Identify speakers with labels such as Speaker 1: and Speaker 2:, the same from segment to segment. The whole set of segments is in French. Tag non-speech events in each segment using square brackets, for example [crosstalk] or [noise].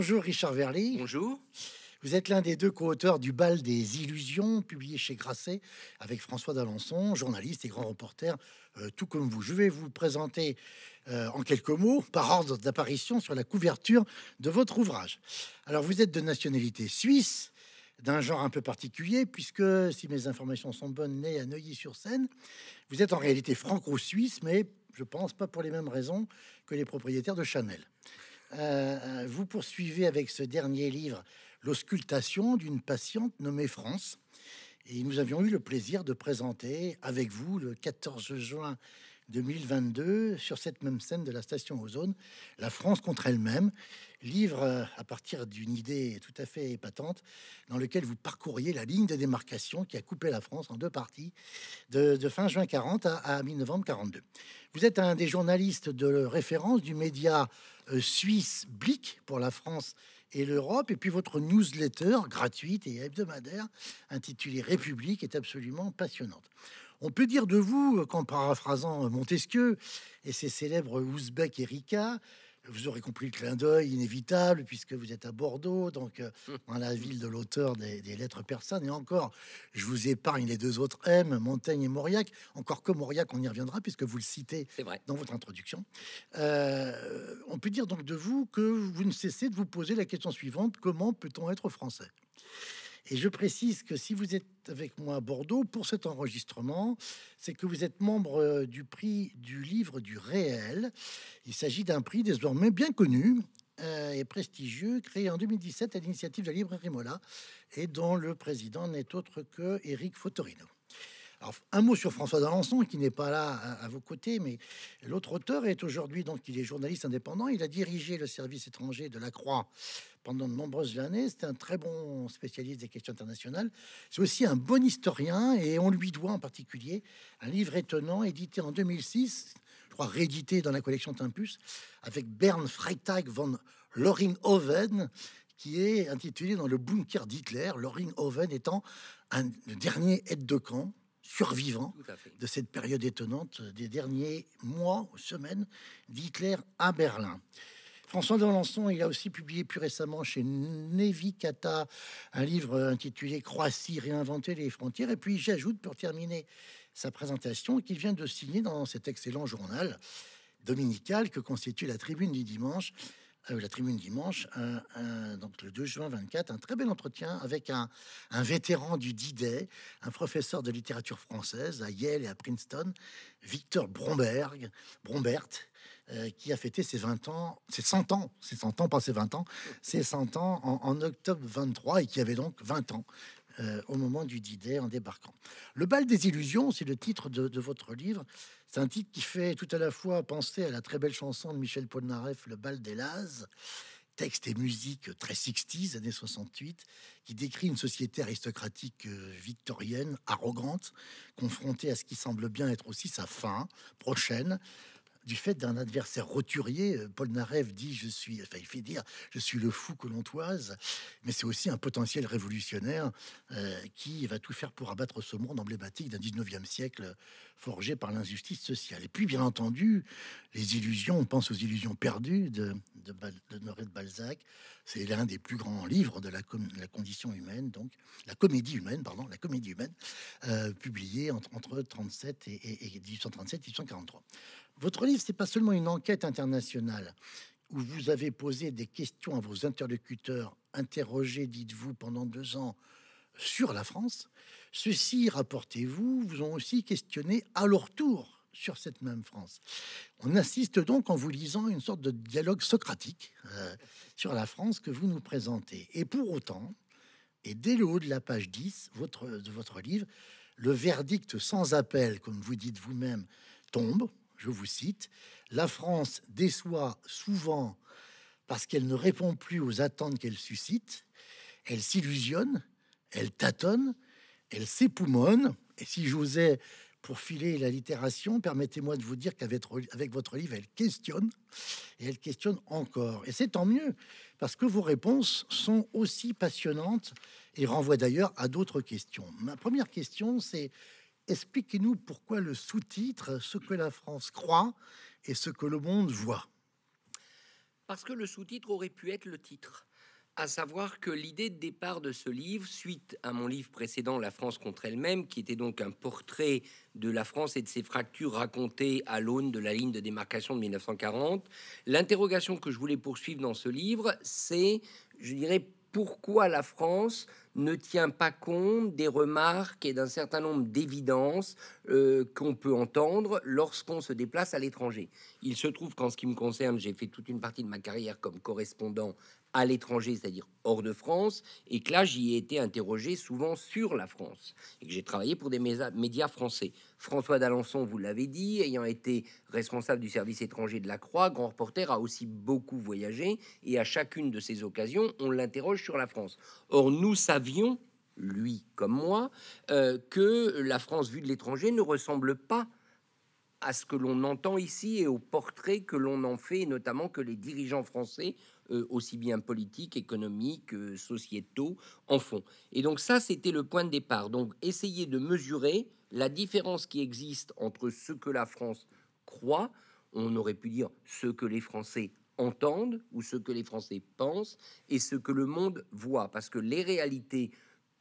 Speaker 1: Bonjour Richard Verly.
Speaker 2: Bonjour.
Speaker 1: Vous êtes l'un des deux co-auteurs du Bal des Illusions, publié chez Grasset, avec François d'Alençon, journaliste et grand reporter, euh, tout comme vous. Je vais vous présenter euh, en quelques mots, par ordre d'apparition, sur la couverture de votre ouvrage. Alors, vous êtes de nationalité suisse, d'un genre un peu particulier, puisque, si mes informations sont bonnes, né à Neuilly-sur-Seine. Vous êtes en réalité franco-suisse, mais je pense pas pour les mêmes raisons que les propriétaires de Chanel. Euh, vous poursuivez avec ce dernier livre l'auscultation d'une patiente nommée France. Et nous avions eu le plaisir de présenter avec vous le 14 juin 2022 sur cette même scène de la station Ozone, La France contre elle-même, livre euh, à partir d'une idée tout à fait épatante dans lequel vous parcouriez la ligne de démarcation qui a coupé la France en deux parties de, fin juin 40 à, mi-novembre 42. Vous êtes un des journalistes de référence du média euh, suisse Blick pour la France et l'Europe. Et puis votre newsletter gratuite et hebdomadaire intitulée République est absolument passionnante. On peut dire de vous, qu'en paraphrasant Montesquieu et ses célèbres Ouzbek et Rika, vous aurez compris le clin d'œil inévitable puisque vous êtes à Bordeaux, donc euh, dans la ville de l'auteur des, lettres persanes. Et encore, je vous épargne les deux autres M, Montaigne et Mauriac. Encore que Mauriac, on y reviendra puisque vous le citez dans votre introduction. Euh, on peut dire donc de vous que vous ne cessez de vous poser la question suivante comment peut-on être français? Et je précise que si vous êtes avec moi à Bordeaux pour cet enregistrement, c'est que vous êtes membre euh, du prix du livre du réel. Il s'agit d'un prix désormais bien connu euh, et prestigieux, créé en 2017 à l'initiative de la librairie Mola et dont le président n'est autre que Éric Fotorino. Un mot sur François d'Alençon, qui n'est pas là à, vos côtés, mais l'autre auteur est aujourd'hui, donc, il est journaliste indépendant. Il a dirigé le service étranger de la Croix pendant de nombreuses années. C'est un très bon spécialiste des questions internationales. C'est aussi un bon historien et on lui doit en particulier un livre étonnant édité en 2006, je crois réédité dans la collection Tempus, avec Bern Freitag von Loringhoven, qui est intitulé dans le bunker d'Hitler, Loringhoven étant un, le dernier aide de camp survivant de cette période étonnante des derniers mois ou semaines d'Hitler à Berlin. François d'Alençon, il a aussi publié plus récemment chez Nevikata un livre intitulé Croatie, réinventer les frontières. Et puis j'ajoute pour terminer sa présentation qu'il vient de signer dans cet excellent journal dominical que constitue la Tribune du dimanche la Tribune dimanche, donc le 2 juin 24, un très bel entretien avec un, vétéran du D-Day, un professeur de littérature française à Yale et à Princeton, Victor Bromberg, Brombert, euh, qui a fêté ses 20 ans, ses 100 ans, ses 100 ans, pas ses 20 ans, ses 100 ans en, octobre 23 et qui avait donc 20 ans euh, au moment du D-Day en débarquant. Le bal des illusions, c'est le titre de, votre livre. C'est un titre qui fait tout à la fois penser à la très belle chanson de Michel Polnareff, Le bal des Lazes, texte et musique très 60s, années 68, qui décrit une société aristocratique euh, victorienne, arrogante, confrontée à ce qui semble bien être aussi sa fin prochaine, du fait d'un adversaire roturier. Euh, Paul Narev dit je suis, enfin il fait dire je suis le fou que l'on toise, mais c'est aussi un potentiel révolutionnaire euh, qui va tout faire pour abattre ce monde emblématique d'un 19e siècle forgé par l'injustice sociale. Et puis bien entendu, les illusions, on pense aux illusions perdues de, de, de de Balzac. C'est l'un des plus grands livres de la, condition humaine, donc la comédie humaine, pardon, la comédie humaine, euh, publié entre, entre 37 et, et, et 1837 1843. Votre livre, c'est pas seulement une enquête internationale où vous avez posé des questions à vos interlocuteurs, interrogés, dites-vous, pendant deux ans sur la France. Ceux-ci, rapportez-vous, vous ont aussi questionné à leur tour sur cette même France. On assiste donc en vous lisant une sorte de dialogue socratique euh, sur la France que vous nous présentez. Et pour autant, et dès le haut de la page 10 votre, de votre livre, le verdict sans appel, comme vous dites vous-même, tombe je vous cite, La France déçoit souvent parce qu'elle ne répond plus aux attentes qu'elle suscite, elle s'illusionne, elle tâtonne, elle s'époumonne, et si j'osais pour filer la littération, permettez-moi de vous dire qu'avec avec votre livre, elle questionne, et elle questionne encore. Et c'est tant mieux, parce que vos réponses sont aussi passionnantes et renvoient d'ailleurs à d'autres questions. Ma première question, c'est Expliquez-nous pourquoi le sous-titre, ce que la France croit et ce que le monde voit.
Speaker 2: Parce que le sous-titre aurait pu être le titre. à savoir que l'idée de départ de ce livre, suite à mon livre précédent, La France contre elle-même, qui était donc un portrait de la France et de ses fractures racontées à l'aune de la ligne de démarcation de 1940, l'interrogation que je voulais poursuivre dans ce livre, c'est, je dirais, pourquoi la France ne tient pas compte des remarques et d'un certain nombre d'évidences euh, qu'on peut entendre lorsqu'on se déplace à l'étranger. Il se trouve qu'en ce qui me concerne, j'ai fait toute une partie de ma carrière comme correspondant à l'étranger, c'est-à-dire hors de France, et que là, j'y ai été interrogé souvent sur la France, et que j'ai travaillé pour des médias français. François d'Alençon, vous l'avez dit, ayant été responsable du service étranger de la Croix, grand reporter, a aussi beaucoup voyagé, et à chacune de ces occasions, on l'interroge sur la France. Or, nous savions, lui comme moi, euh, que la France vue de l'étranger ne ressemble pas à ce que l'on entend ici et au portrait que l'on en fait, notamment que les dirigeants français, aussi bien politiques, économiques, euh, sociétaux, en font. Et donc ça, c'était le point de départ. Donc essayer de mesurer la différence qui existe entre ce que la France croit, on aurait pu dire ce que les Français entendent ou ce que les Français pensent et ce que le monde voit, parce que les réalités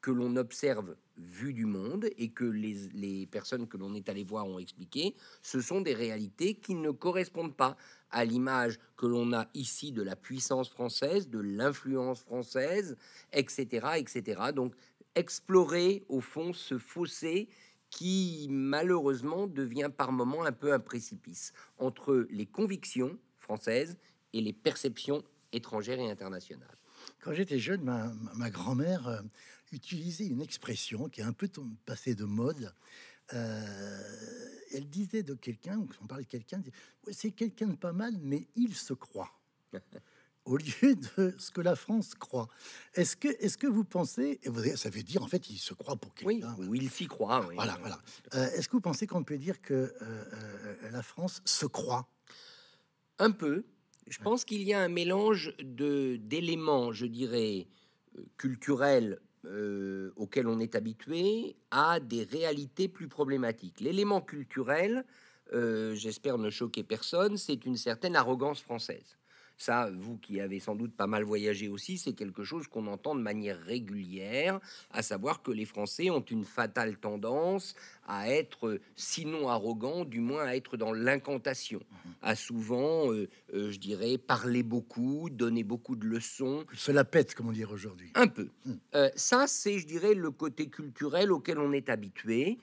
Speaker 2: que l'on observe vu du monde et que les, personnes que l'on est allé voir ont expliqué, ce sont des réalités qui ne correspondent pas à l'image que l'on a ici de la puissance française, de l'influence française, etc., etc. Donc, explorer au fond ce fossé qui malheureusement devient par moments un peu un précipice entre les convictions françaises et les perceptions étrangères et internationales.
Speaker 1: Quand j'étais jeune, ma, grand-mère euh, utilisait une expression qui est un peu passée de mode. Euh, elle disait de quelqu'un, on parlait de quelqu'un, c'est quelqu'un de pas mal, mais il se croit. [laughs] au lieu de ce que la France croit. Est-ce que, est-ce que vous pensez, et ça veut dire en fait, il se croit pour quelqu'un.
Speaker 2: Oui, oui il s'y croit.
Speaker 1: Voilà, voilà. Euh, est-ce que vous pensez qu'on peut dire que la France se croit?
Speaker 2: Un peu, je pense qu'il y a un mélange de d'éléments, je dirais, euh, culturels euh, auxquels on est habitué à des réalités plus problématiques. L'élément culturel, euh, j'espère ne choquer personne, c'est une certaine arrogance française. Ça, vous qui avez sans doute pas mal voyagé aussi, c'est quelque chose qu'on entend de manière régulière, à savoir que les Français ont une fatale tendance à être, sinon arrogants, du moins à être dans l'incantation, mhm. à souvent, euh, euh, je dirais, parler beaucoup, donner beaucoup de leçons.
Speaker 1: Se la pète, comme on dit aujourd'hui.
Speaker 2: Un peu. Euh, ça, c'est, je dirais, le côté culturel auquel on est habitué.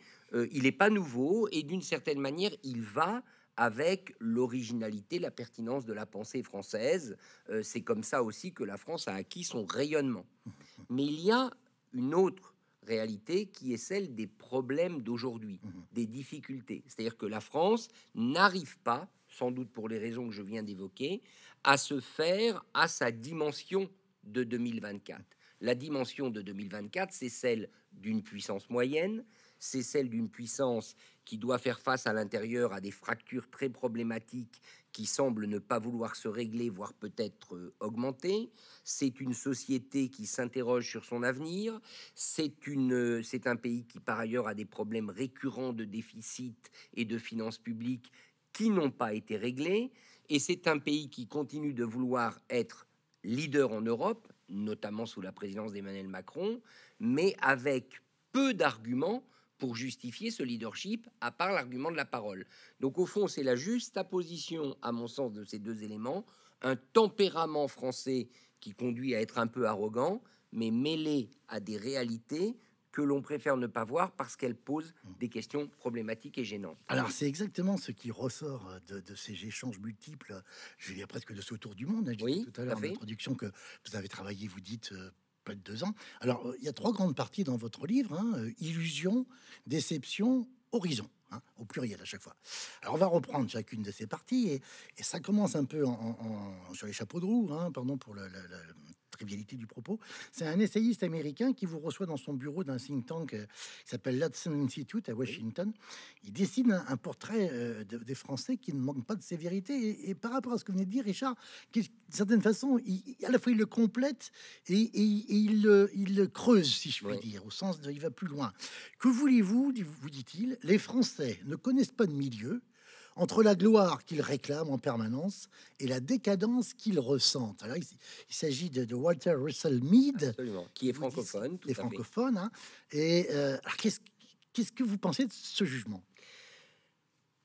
Speaker 2: il n'est pas nouveau et d'une certaine manière, il va avec l'originalité, la pertinence de la pensée française. Euh, c'est comme ça aussi que la France a acquis son rayonnement. Mais il y a une autre réalité qui est celle des problèmes d'aujourd'hui, des difficultés. C'est-à-dire que la France n'arrive pas, sans doute pour les raisons que je viens d'évoquer, à se faire à sa dimension de 2024. La dimension de 2024, c'est celle d'une puissance moyenne, c'est celle d'une puissance qui doit faire face à l'intérieur à des fractures très problématiques qui semblent ne pas vouloir se régler, voire peut-être euh, augmenter. C'est une société qui s'interroge sur son avenir. C'est une, c'est un pays qui par ailleurs a des problèmes récurrents de déficit et de finances publiques qui n'ont pas été réglés. Et c'est un pays qui continue de vouloir être leader en Europe, notamment sous la présidence d'Emmanuel Macron, mais avec peu d'arguments pour justifier ce leadership, à part l'argument de la parole. Donc au fond, c'est la juste opposition, à mon sens, de ces deux éléments, un tempérament français qui conduit à être un peu arrogant, mais mêlé à des réalités que l'on préfère ne pas voir parce qu'elles posent des questions problématiques et gênantes.
Speaker 1: Alors c'est exactement ce qui ressort de, ces échanges multiples, je dire presque de ce tour du monde. Hein,
Speaker 2: oui,
Speaker 1: tout à l'heure en introduction que vous avez travaillé, vous dites, euh, de deux ans. Alors, euh, il y a trois grandes parties dans votre livre hein, euh, illusion, déception, horizon. Hein, au pluriel à chaque fois. Alors on va reprendre chacune de ces parties et, ça commence un peu en, sur les chapeaux de roue, hein, pardon pour le, trivialité du propos. C'est un essayiste américain qui vous reçoit dans son bureau d'un think tank euh, qui s'appelle l'Hudson Institute à Washington. Il dessine un, portrait euh, des Français qui ne manquent pas de sévérité. Et, par rapport à ce que vous venez de dire, Richard, d'une certaine façon, il, à la fois il le complète et, il, le, creuse, si je puis dire, au sens de il va plus loin. Que voulez-vous, vous dit-il Les Français ne connaissent pas de milieu. Entre la gloire qu'ils réclament en permanence et la décadence qu'ils ressentent. Alors, il, s'agit de, Walter Russell Mead,
Speaker 2: qui est francophone,
Speaker 1: tout francophone. Hein. Et euh, qu'est-ce que vous pensez de ce jugement?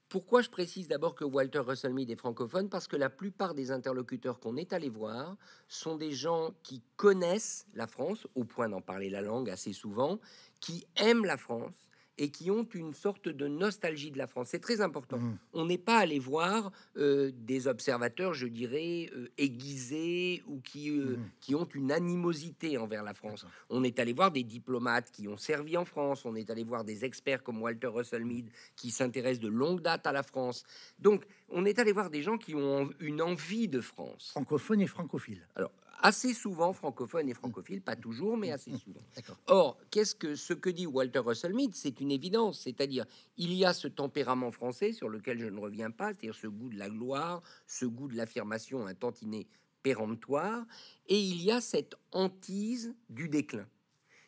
Speaker 2: Pourquoi je précise d'abord que Walter Russell Mead est francophone? Parce que la plupart des interlocuteurs qu'on est allé voir sont des gens qui connaissent la France, au point d'en parler la langue assez souvent, qui aiment la France et qui ont une sorte de nostalgie de la France. C'est très important. Mmh. On n'est pas allé voir euh, des observateurs, je dirais, euh, aiguisés ou qui, euh, mmh. qui ont une animosité envers la France. On est allé voir des diplomates qui ont servi en France. On est allé voir des experts comme Walter Russell Mead qui s'intéressent de longue date à la France. Donc, on est allé voir des gens qui ont une envie de France.
Speaker 1: Francophone et francophile.
Speaker 2: Alors, assez souvent francophone et francophile, pas toujours, mais assez souvent. Or, qu'est-ce que ce que dit Walter Russell Mead C'est une évidence, c'est-à-dire il y a ce tempérament français sur lequel je ne reviens pas, c'est-à-dire ce goût de la gloire, ce goût de l'affirmation un tantinet péremptoire, et il y a cette hantise du déclin.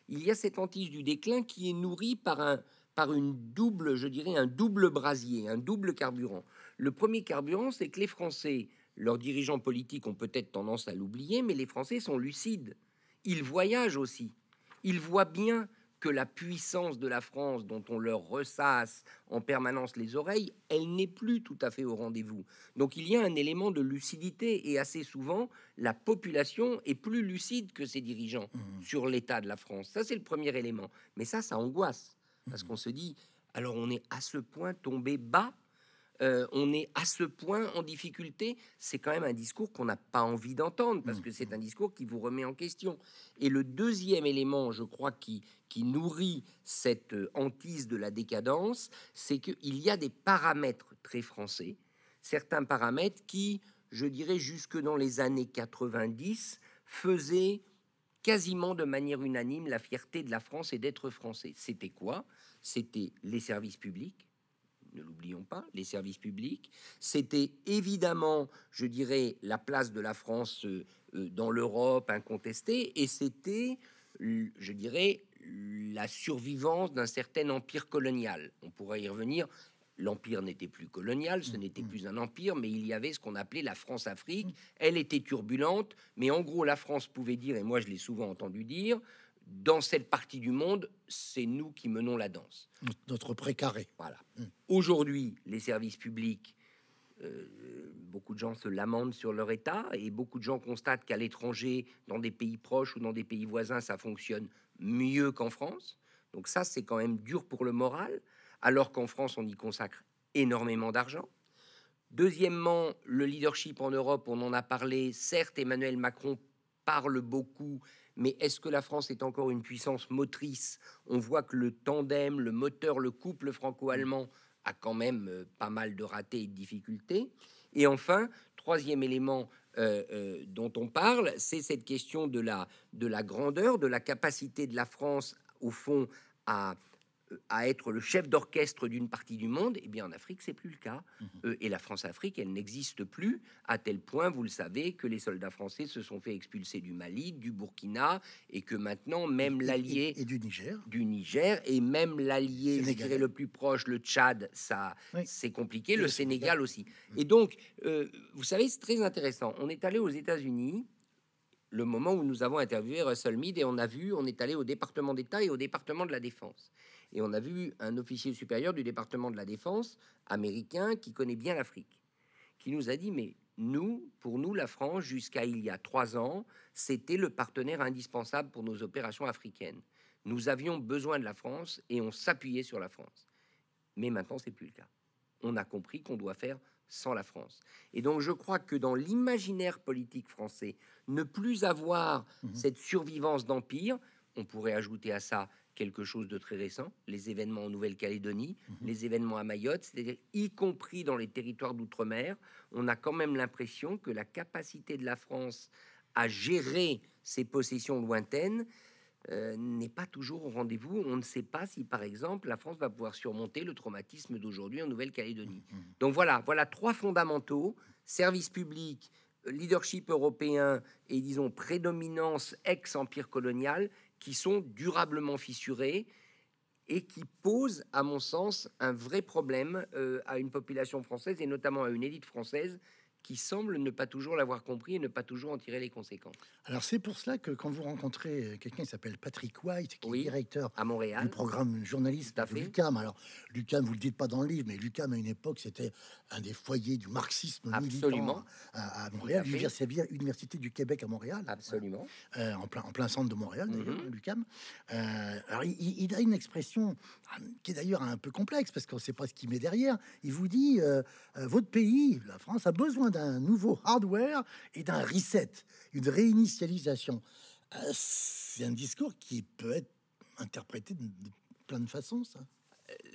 Speaker 2: Il y a cette hantise du déclin qui est nourrie par un par une double, je dirais, un double brasier, un double carburant. Le premier carburant, c'est que les Français leurs dirigeants politiques ont peut-être tendance à l'oublier, mais les Français sont lucides. Ils voyagent aussi. Ils voient bien que la puissance de la France, dont on leur ressasse en permanence les oreilles, elle n'est plus tout à fait au rendez-vous. Donc il y a un élément de lucidité et assez souvent, la population est plus lucide que ses dirigeants mmh. sur l'état de la France. Ça, c'est le premier élément. Mais ça, ça angoisse parce mmh. qu'on se dit, alors on est à ce point tombé bas euh, on est à ce point en difficulté, c'est quand même un discours qu'on n'a pas envie d'entendre parce que c'est un discours qui vous remet en question. Et le deuxième élément, je crois, qui, qui nourrit cette euh, hantise de la décadence, c'est qu'il y a des paramètres très français, certains paramètres qui, je dirais, jusque dans les années 90, faisaient quasiment de manière unanime la fierté de la France et d'être français. C'était quoi? C'était les services publics, ne l'oublions pas, les services publics. C'était évidemment, je dirais, la place de la France euh, euh, dans l'Europe incontestée, et c'était, je dirais, la survivance d'un certain empire colonial. On pourrait y revenir. L'empire n'était plus colonial, ce n'était plus un empire, mais il y avait ce qu'on appelait la France-Afrique. Elle était turbulente, mais en gros, la France pouvait dire, et moi je l'ai souvent entendu dire, dans cette partie du monde, c'est nous qui menons la danse.
Speaker 1: Notre précaré.
Speaker 2: Voilà. Hmm. Aujourd'hui, les services publics, euh, beaucoup de gens se lamentent sur leur état et beaucoup de gens constatent qu'à l'étranger, dans des pays proches ou dans des pays voisins, ça fonctionne mieux qu'en France. Donc ça, c'est quand même dur pour le moral, alors qu'en France, on y consacre énormément d'argent. Deuxièmement, le leadership en Europe, on en a parlé. Certes, Emmanuel Macron parle beaucoup, mais est-ce que la France est encore une puissance motrice? On voit que le tandem, le moteur, le couple franco-allemand a quand même euh, pas mal de ratés et de difficultés. Et enfin, troisième élément euh, euh, dont on parle, c'est cette question de la, de la grandeur, de la capacité de la France, au fond, à à être le chef d'orchestre d'une partie du monde, eh bien en Afrique c'est plus le cas. Mhm. Euh, et la France-Afrique, elle n'existe plus à tel point, vous le savez, que les soldats français se sont fait expulser du Mali, du Burkina, et que maintenant même l'allié
Speaker 1: et, du Niger,
Speaker 2: du Niger, et même l'allié, le plus proche, le Tchad, ça c'est compliqué, le, Sénégal, aussi. Mhm. Et donc, euh, vous savez, c'est très intéressant. On est allé aux États-Unis le moment où nous avons interviewé Russell Mead et on a vu, on est allé au département d'État et au département de la Défense. Et on a vu un officier supérieur du département de la défense américain qui connaît bien l'Afrique, qui nous a dit, mais nous, pour nous, la France, jusqu'à il y a trois ans, c'était le partenaire indispensable pour nos opérations africaines. Nous avions besoin de la France et on s'appuyait sur la France. Mais maintenant, c'est plus le cas. On a compris qu'on doit faire sans la France. Et donc, je crois que dans l'imaginaire politique français, ne plus avoir mmh cette survivance d'empire, on pourrait ajouter à ça quelque chose de très récent, les événements en Nouvelle-Calédonie, mhm. les événements à Mayotte, c'est-à-dire y compris dans les territoires d'outre-mer, on a quand même l'impression que la capacité de la France à gérer ses possessions lointaines euh, n'est pas toujours au rendez-vous. On ne sait pas si, par exemple, la France va pouvoir surmonter le traumatisme d'aujourd'hui en Nouvelle-Calédonie. Mhm. Donc voilà, voilà trois fondamentaux service public, leadership européen et disons prédominance ex-empire colonial qui sont durablement fissurés et qui pose, à mon sens, un vrai problème euh, à une population française et notamment à une élite française qui semble ne pas toujours l'avoir compris et ne pas toujours en tirer les conséquences.
Speaker 1: Alors c'est pour cela que quand vous rencontrez euh, quelqu'un qui s'appelle Patrick White, qui
Speaker 2: Oui,
Speaker 1: est directeur
Speaker 2: À Montréal,
Speaker 1: du programme journaliste de l'UCAM. Alors, l'UCAM, vous le dites pas dans le livre, mais l'UCAM, à une époque, c'était un des foyers du marxisme
Speaker 2: Absolument.
Speaker 1: militant à, à Montréal, l'Université Université du Québec à Montréal.
Speaker 2: absolument.
Speaker 1: euh, en, plein, en plein centre de Montréal, d'ailleurs,
Speaker 2: Mhm.
Speaker 1: l'UCAM. Euh, alors, il, a une expression ah, qui est d'ailleurs un peu complexe, parce qu'on ne sait pas ce qu'il met derrière. Il vous dit, euh, votre pays, la France, a besoin d'un nouveau hardware et d'un reset, une réinitialisation. Euh, c'est un discours qui peut être interprété de, de plein de façons, ça.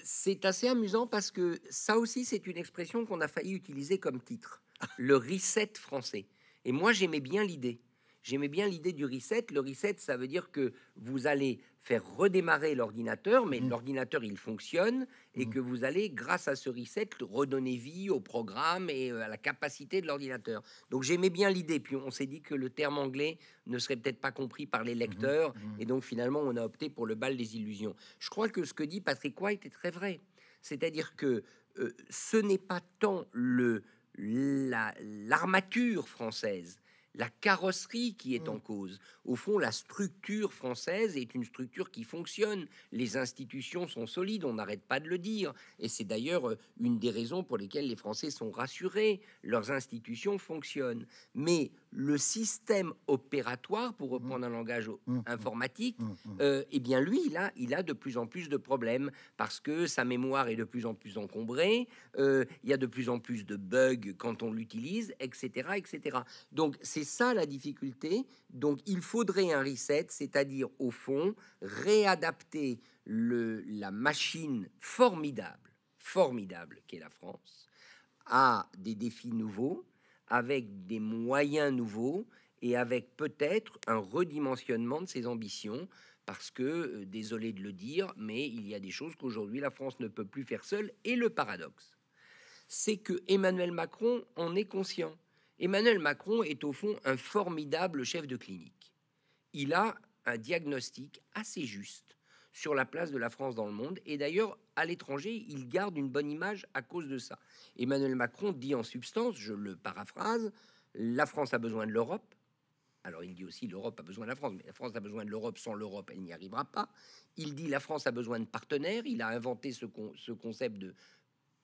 Speaker 2: C'est assez amusant parce que ça aussi, c'est une expression qu'on a failli utiliser comme titre. [laughs] Le reset français. Et moi, j'aimais bien l'idée. J'aimais bien l'idée du reset. Le reset, ça veut dire que vous allez faire redémarrer l'ordinateur, mais
Speaker 1: Mhm.
Speaker 2: l'ordinateur, il fonctionne, et
Speaker 1: Mhm.
Speaker 2: que vous allez, grâce à ce reset, redonner vie au programme et euh, à la capacité de l'ordinateur. Donc j'aimais bien l'idée. Puis on s'est dit que le terme anglais ne serait peut-être pas compris par les lecteurs,
Speaker 1: Mhm.
Speaker 2: et donc finalement, on a opté pour le bal des illusions. Je crois que ce que dit Patrick White est très vrai. C'est-à-dire que euh, ce n'est pas tant le la- l'armature française, la carrosserie qui est
Speaker 1: Mm.
Speaker 2: en cause. Au fond, la structure française est une structure qui fonctionne. Les institutions sont solides, on n'arrête pas de le dire. Et c'est d'ailleurs euh, une des raisons pour lesquelles les Français sont rassurés. Leurs institutions fonctionnent. Mais le système opératoire, pour reprendre un langage o-
Speaker 1: Mm.
Speaker 2: informatique,
Speaker 1: Mhm, mhm.
Speaker 2: euh, eh bien lui, il a, il a de plus en plus de problèmes parce que sa mémoire est de plus en plus encombrée, euh, il y a de plus en plus de bugs quand on l'utilise, etc., etc. Donc c'est ça la difficulté. Donc il faudrait un reset, c'est-à-dire au fond réadapter le, la machine formidable, formidable qu'est la France, à des défis nouveaux, avec des moyens nouveaux et avec peut-être un redimensionnement de ses ambitions, parce que, euh, désolé de le dire, mais il y a des choses qu'aujourd'hui la France ne peut plus faire seule. Et le paradoxe, c'est que Emmanuel Macron en est conscient. Emmanuel Macron est au fond un formidable chef de clinique. Il a un diagnostic assez juste sur la place de la France dans le monde, et d'ailleurs, à l'étranger, il garde une bonne image à cause de ça. Emmanuel Macron dit en substance, je le paraphrase, la France a besoin de l'Europe. Alors il dit aussi l'Europe a besoin de la France, mais la France a besoin de l'Europe, sans l'Europe, elle n'y arrivera pas. Il dit la France a besoin de partenaires, il a inventé ce, con- ce concept de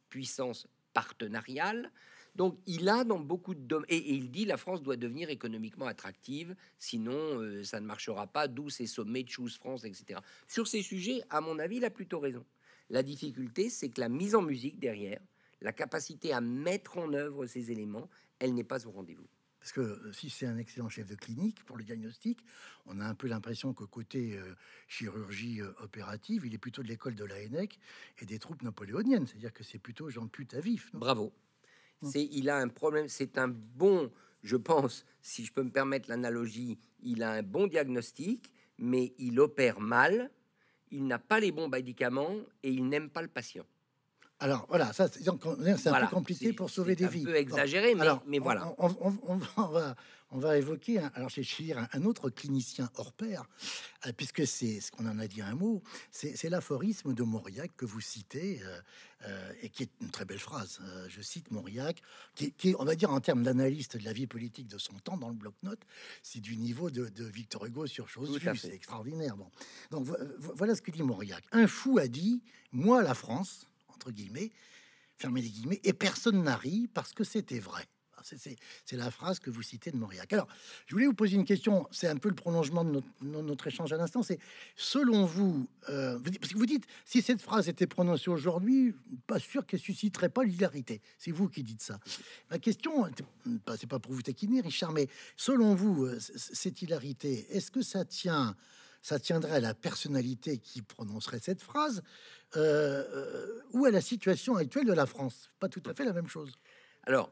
Speaker 2: puissance partenariale. Donc il a dans beaucoup de domaines, et, et il dit la France doit devenir économiquement attractive, sinon euh, ça ne marchera pas, d'où ces sommets de Choose France, etc. Sur ces sujets, à mon avis, il a plutôt raison. La difficulté, c'est que la mise en musique derrière, la capacité à mettre en œuvre ces éléments, elle n'est pas au rendez-vous.
Speaker 1: Parce que euh, si c'est un excellent chef de clinique pour le diagnostic, on a un peu l'impression que côté euh, chirurgie euh, opérative, il est plutôt de l'école de la Hennec et des troupes napoléoniennes. C'est-à-dire que c'est plutôt Jean pute à vif. non?
Speaker 2: Bravo.
Speaker 1: Mm.
Speaker 2: C'est, il a un problème, c'est un bon, je pense, si je peux me permettre l'analogie, il a un bon diagnostic, mais il opère mal, il n'a pas les bons médicaments et il n'aime pas le patient.
Speaker 1: Alors voilà, ça c'est un
Speaker 2: Voilà.
Speaker 1: peu compliqué pour sauver des vies.
Speaker 2: un peu
Speaker 1: Bon.
Speaker 2: exagéré, mais,
Speaker 1: Alors,
Speaker 2: mais
Speaker 1: on-
Speaker 2: voilà.
Speaker 1: On, on- on va, on va- on va évoquer, un- alors je vais lire un, un autre clinicien hors pair, euh, puisque c'est ce qu'on en a dit un mot, c'est l'aphorisme de Mauriac que vous citez, euh, euh, et qui est une très belle phrase. Je cite Mauriac, qui, qui est, on va dire, en termes d'analyste de la vie politique de son temps dans le bloc-notes, c'est du niveau de, de Victor Hugo sur chose c'est extraordinaire. Bon. Donc vo- vo- voilà ce que dit Mauriac. Un fou a dit, moi la France, entre guillemets, fermez les guillemets, et personne n'a ri parce que c'était vrai. Ah, c'est- la phrase que vous citez de Mauriac. Alors, je voulais vous poser une question, c'est un peu le prolongement de notre, échange à l'instant, c'est selon vous, euh, parce que vous dites, si cette phrase était prononcée aujourd'hui, pas sûr qu'elle susciterait pas l'hilarité. C'est vous qui dites ça. Ma question, c'est pas- pour vous taquiner, Richard, mais selon vous, euh, cette hilarité, est-ce que ça tient ça tiendrait à la personnalité qui prononcerait cette phrase euh, euh, ou à la situation actuelle de la France. Pas tout à fait la même chose.
Speaker 2: Alors,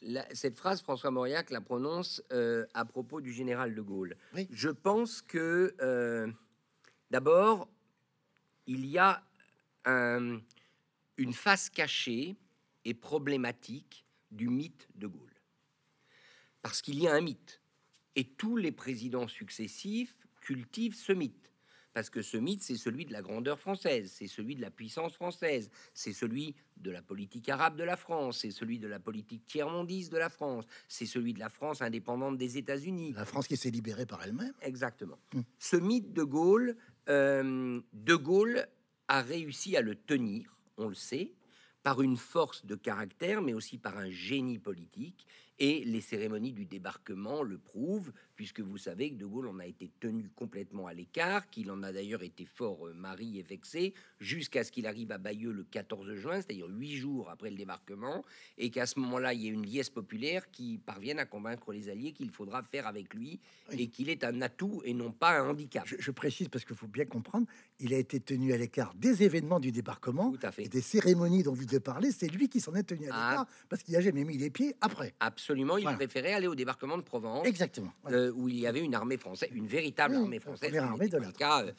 Speaker 2: la- cette phrase, François Mauriac la prononce euh, à propos du général de Gaulle.
Speaker 1: Oui.
Speaker 2: Je pense que, euh, d'abord, il y a un- une face cachée et problématique du mythe de Gaulle. Parce qu'il y a un mythe. Et tous les présidents successifs cultivent ce mythe. parce que ce mythe, c'est celui de la grandeur française, c'est celui de la puissance française, c'est celui de la politique arabe de la France, c'est celui de la politique tiers-mondiste de la France, c'est celui de la France indépendante des États-Unis.
Speaker 1: La France qui s'est libérée par elle-même.
Speaker 2: Exactement. Ce mythe de Gaulle, euh, de Gaulle a réussi à le tenir, on le sait, par une force de caractère, mais aussi par un génie politique. Et les cérémonies du débarquement le prouvent, puisque vous savez que De Gaulle en a été tenu complètement à l'écart, qu'il en a d'ailleurs été fort euh, mari et vexé, jusqu'à ce qu'il arrive à Bayeux le 14 juin, c'est-à-dire huit jours après le débarquement, et qu'à ce moment-là, il y ait une liesse populaire qui parvienne à convaincre les Alliés qu'il faudra faire avec lui, et qu'il est un atout et non pas un handicap.
Speaker 1: Je, je précise parce qu'il faut bien comprendre, il a été tenu à l'écart des événements du débarquement,
Speaker 2: Tout à fait.
Speaker 1: et des cérémonies dont vous devez parler, c'est lui qui s'en est tenu à
Speaker 2: Ah.
Speaker 1: l'écart, parce qu'il n'a jamais mis les pieds après.
Speaker 2: Absolument, il
Speaker 1: Voilà.
Speaker 2: préférait aller au débarquement de Provence.
Speaker 1: Exactement. Voilà.
Speaker 2: euh, où il y avait une armée française, une véritable
Speaker 1: Oui,
Speaker 2: armée française.
Speaker 1: armée de
Speaker 2: cas, euh,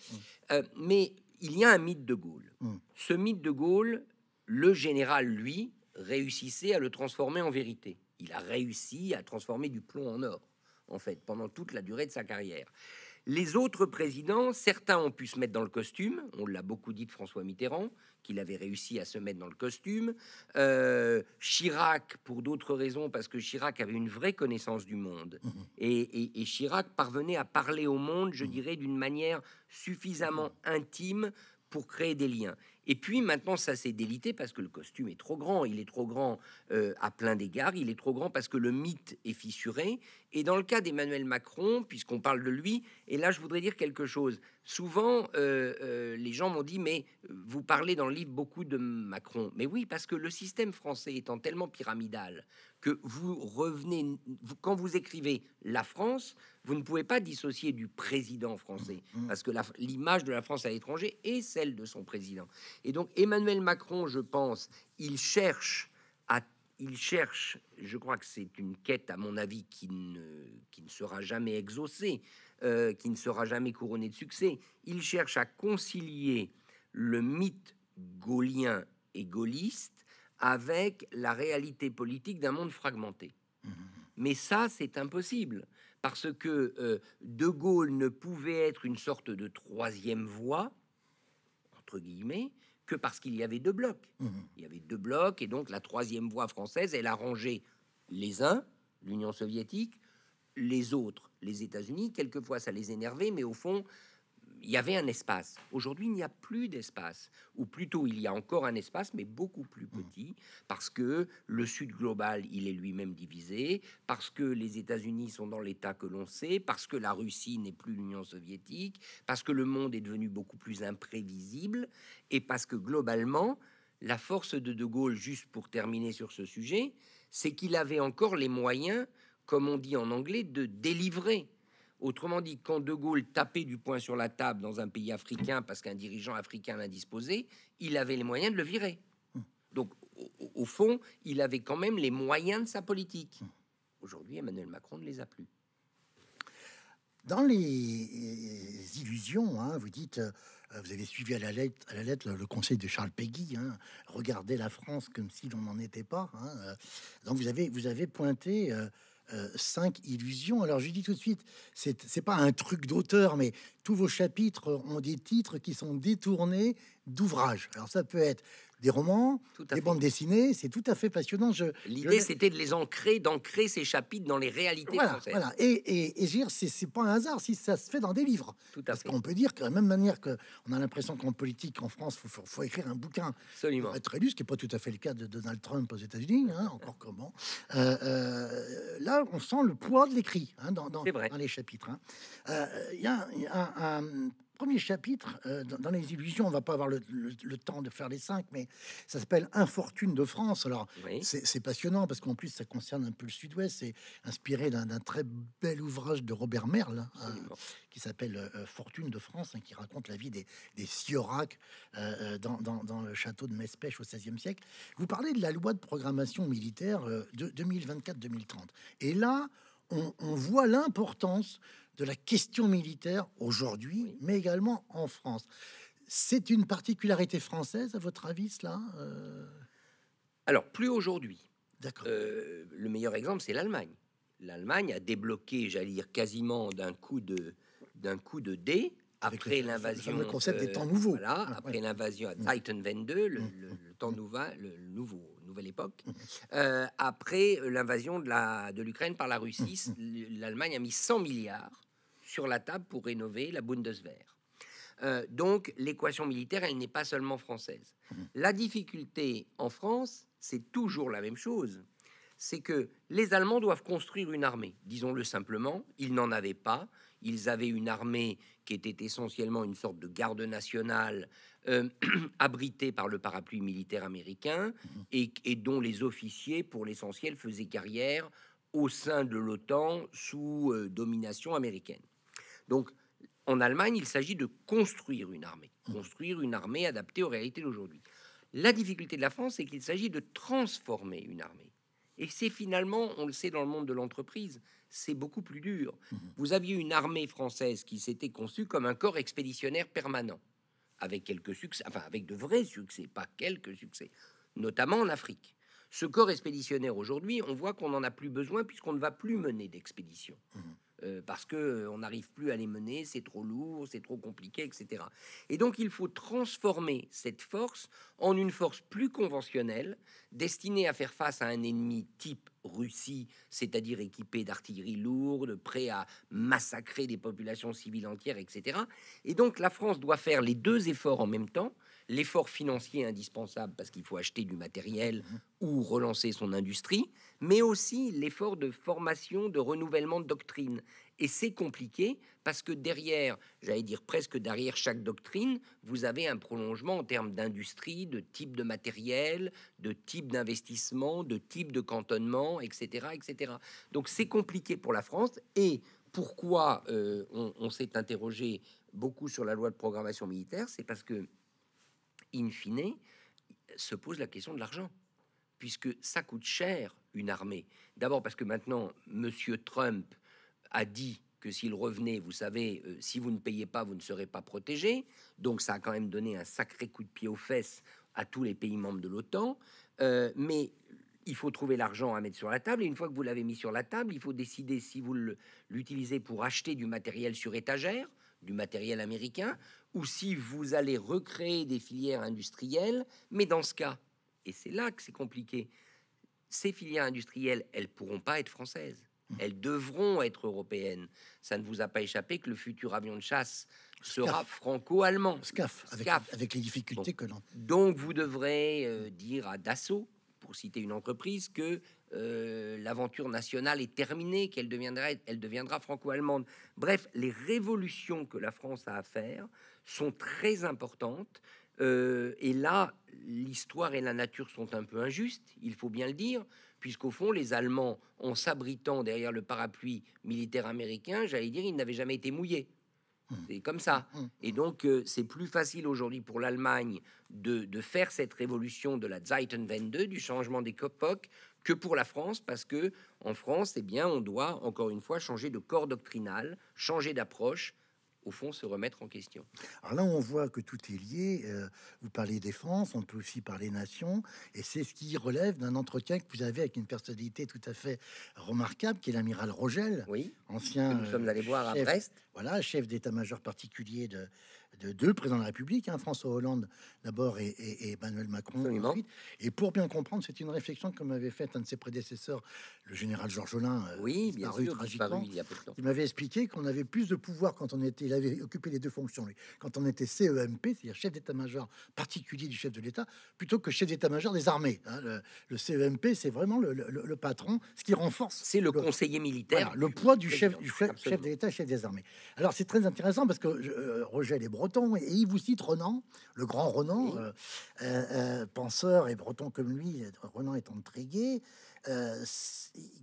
Speaker 2: euh, mais il y a un mythe de Gaulle.
Speaker 1: Mm.
Speaker 2: Ce mythe de Gaulle, le général, lui, réussissait à le transformer en vérité. Il a réussi à transformer du plomb en or, en fait, pendant toute la durée de sa carrière. Les autres présidents, certains ont pu se mettre dans le costume. On l'a beaucoup dit de François Mitterrand, qu'il avait réussi à se mettre dans le costume. Euh, Chirac, pour d'autres raisons, parce que Chirac avait une vraie connaissance du monde. Et, et- et Chirac parvenait à parler au monde, je dirais, d'une manière suffisamment intime pour créer des liens. Et puis maintenant, ça s'est délité parce que le costume est trop grand. Il est trop grand euh, à plein d'égards. Il est trop grand parce que le mythe est fissuré. Et dans le cas d'Emmanuel Macron, puisqu'on parle de lui, et là, je voudrais dire quelque chose. Souvent, euh, euh, les gens m'ont dit, mais vous parlez dans le livre beaucoup de Macron. Mais oui, parce que le système français étant tellement pyramidal que vous revenez, vous- quand vous écrivez la France, vous ne pouvez pas dissocier du président français, parce que l'image de la France à l'étranger est celle de son président. Et donc Emmanuel Macron, je pense, il cherche à il cherche, je crois que c'est une quête, à mon avis, qui ne, qui ne sera jamais exaucée, euh, qui ne sera jamais couronnée de succès. Il cherche à concilier le mythe gaulien et gaulliste avec la réalité politique d'un monde fragmenté. Mais ça, c'est impossible, parce que euh, De Gaulle ne pouvait être une sorte de troisième voie, entre guillemets, que parce qu'il y avait deux blocs.
Speaker 1: Mhm.
Speaker 2: Il y avait deux blocs, et donc la troisième voie française, elle a rangé les uns, l'Union soviétique, les autres, les États-Unis. Quelquefois, ça les énervait, mais au fond, il y avait un espace. Aujourd'hui, il n'y a plus d'espace, ou plutôt, il y a encore un espace, mais beaucoup plus petit, parce que le Sud global, il est lui-même divisé, parce que les États-Unis sont dans l'état que l'on sait, parce que la Russie n'est plus l'Union soviétique, parce que le monde est devenu beaucoup plus imprévisible, et parce que globalement, la force de De Gaulle, juste pour terminer sur ce sujet, c'est qu'il avait encore les moyens, comme on dit en anglais, de délivrer. Autrement dit, quand De Gaulle tapait du poing sur la table dans un pays africain parce qu'un dirigeant africain l'indisposait, il avait les moyens de le virer. Donc, au, fond, il avait quand même les moyens de sa politique. Aujourd'hui, Emmanuel Macron ne les a plus.
Speaker 1: Dans les illusions, hein, vous dites, euh, vous avez suivi à la lettre, le, conseil de Charles Péguy, hein, regardez la France comme si l'on n'en était pas. hein, donc vous avez, vous avez pointé euh, euh, cinq illusions. Alors je dis tout de suite, c'est pas un truc d'auteur, mais tous vos chapitres ont des titres qui sont détournés d'ouvrages. Alors ça peut être des romans, des
Speaker 2: fait.
Speaker 1: bandes dessinées, c'est tout à fait passionnant. Je,
Speaker 2: L'idée,
Speaker 1: je-
Speaker 2: c'était de les ancrer, d'ancrer ces chapitres dans les réalités
Speaker 1: voilà,
Speaker 2: françaises.
Speaker 1: voilà. Et, et, et dire, c'est c'est pas un hasard si ça se fait dans des livres.
Speaker 2: Tout à
Speaker 1: Parce
Speaker 2: fait.
Speaker 1: qu'on peut dire que de la même manière que on a l'impression qu'en politique en France, faut, faut, faut écrire un bouquin
Speaker 2: Absolument.
Speaker 1: pour être élu, ce qui n'est pas tout à fait le cas de Donald Trump aux États-Unis, hein, encore comment. Euh, euh, là, on sent le poids de l'écrit hein, dans, les chapitres. hein. Euh, Il y a, il y a un, un premier chapitre euh, dans, dans les illusions. On va pas avoir le, le- le temps de faire les cinq, mais ça s'appelle Infortune de France. Alors,
Speaker 2: Oui.
Speaker 1: c'est passionnant parce qu'en plus, ça concerne un peu le Sud-Ouest. C'est inspiré d'un très bel ouvrage de Robert Merle hein, qui s'appelle euh, Fortune de France, hein, qui raconte la vie des, des Siorac euh, euh, dans, dans- dans le château de Mespèche au XVIe siècle. Vous parlez de la loi de programmation militaire euh, de 2024-2030. Et là, on, on voit l'importance de la question militaire aujourd'hui,
Speaker 2: Oui.
Speaker 1: mais également en France. C'est une particularité française, à votre avis, cela Euh,
Speaker 2: Alors, plus aujourd'hui.
Speaker 1: D'accord.
Speaker 2: Euh, le meilleur exemple, c'est l'Allemagne. L'Allemagne a débloqué, j'allais dire quasiment d'un coup de d'un coup de dé après l'invasion,
Speaker 1: le concept des temps nouveaux.
Speaker 2: Voilà, après l'invasion à Zeitenwende, le, le, le, temps nouveau, le nouveau, nouvelle époque. Euh, après l'invasion de la de l'Ukraine par la Russie, l'Allemagne a mis 100 milliards sur la table pour rénover la Bundeswehr. Euh, donc l'équation militaire, elle n'est pas seulement française. La difficulté en France, c'est toujours la même chose. C'est que les Allemands doivent construire une armée. Disons-le simplement, ils n'en avaient pas. Ils avaient une armée qui était essentiellement une sorte de garde nationale euh, [clears throat] abritée par le parapluie militaire américain et, et dont les officiers, pour l'essentiel, faisaient carrière au sein de l'OTAN sous euh, domination américaine. Donc, en Allemagne, il s'agit de construire une armée, construire une armée adaptée aux réalités d'aujourd'hui. La difficulté de la France, c'est qu'il s'agit de transformer une armée. Et c'est finalement, on le sait dans le monde de l'entreprise, c'est beaucoup plus dur. Vous aviez une armée française qui s'était conçue comme un corps expéditionnaire permanent, avec quelques succès, enfin avec de vrais succès, pas quelques succès, notamment en Afrique. Ce corps expéditionnaire aujourd'hui, on voit qu'on n'en a plus besoin puisqu'on ne va plus mener d'expédition. Euh, parce que euh, on n'arrive plus à les mener, c'est trop lourd, c'est trop compliqué, etc. Et donc il faut transformer cette force en une force plus conventionnelle, destinée à faire face à un ennemi type Russie, c'est-à-dire équipé d'artillerie lourde, prêt à massacrer des populations civiles entières, etc. Et donc la France doit faire les deux efforts en même temps, l'effort financier indispensable parce qu'il faut acheter du matériel ou relancer son industrie, mais aussi l'effort de formation, de renouvellement de doctrine. Et c'est compliqué parce que derrière, j'allais dire presque derrière chaque doctrine, vous avez un prolongement en termes d'industrie, de type de matériel, de type d'investissement, de type de cantonnement, etc. etc. Donc c'est compliqué pour la France. Et pourquoi euh, on, on s'est interrogé beaucoup sur la loi de programmation militaire C'est parce que in fine, se pose la question de l'argent, puisque ça coûte cher une armée. D'abord parce que maintenant, Monsieur Trump a dit que s'il revenait, vous savez, euh, si vous ne payez pas, vous ne serez pas protégé. Donc ça a quand même donné un sacré coup de pied aux fesses à tous les pays membres de l'OTAN. Euh, mais il faut trouver l'argent à mettre sur la table. Et une fois que vous l'avez mis sur la table, il faut décider si vous l'utilisez pour acheter du matériel sur étagère, du matériel américain, ou si vous allez recréer des filières industrielles. Mais dans ce cas, et c'est là que c'est compliqué, ces filières industrielles, elles pourront pas être françaises. Elles devront être européennes. Ça ne vous a pas échappé que le futur avion de chasse sera franco-allemand.
Speaker 1: SCAF, avec, avec, les difficultés que l'on.
Speaker 2: Donc vous devrez euh, dire à Dassault, pour citer une entreprise, que euh, l'aventure nationale est terminée, qu'elle deviendra, elle deviendra franco-allemande. Bref, les révolutions que la France a à faire sont très importantes. Euh, et là, l'histoire et la nature sont un peu injustes, il faut bien le dire, puisqu'au fond, les Allemands, en s'abritant derrière le parapluie militaire américain, j'allais dire, ils n'avaient jamais été mouillés. Mmh. C'est comme ça. Mmh. Et donc, euh, c'est plus facile aujourd'hui pour l'Allemagne de, de, faire cette révolution de la Zeitenwende, du changement des d'époque, que pour la France, parce que en France, eh bien, on doit encore une fois changer de corps doctrinal, changer d'approche, au fond, se remettre en question.
Speaker 1: Alors là, on voit que tout est lié. Euh, vous parlez défense, on peut aussi parler nation, et c'est ce qui relève d'un entretien que vous avez avec une personnalité tout à fait remarquable, qui est l'amiral Rogel,
Speaker 2: oui,
Speaker 1: ancien.
Speaker 2: nous sommes allés voir à Brest.
Speaker 1: Voilà, chef d'état-major particulier de, de deux présidents de la République, hein, François Hollande d'abord et, Emmanuel Macron ensuite. Et pour bien comprendre, c'est une réflexion que m'avait faite un de ses prédécesseurs, le général Georges Olin,
Speaker 2: euh, oui, bien sûr, tragiquement. il,
Speaker 1: m'avait expliqué qu'on avait plus de pouvoir quand on était, il avait occupé les deux fonctions, lui, quand on était CEMP, c'est-à-dire chef d'état-major particulier du chef de l'État, plutôt que chef d'état-major des armées. Hein. Le, CEMP, c'est vraiment le, patron, ce qui renforce.
Speaker 2: C'est le, conseiller militaire.
Speaker 1: le poidd du chef, du chef, chef de l'État, chef des armées. Alors c'est très intéressant parce que euh, Roger les Breton et il vous cite Renan, le grand Renan, euh, euh, euh, penseur et breton comme lui, Renan étant très gai,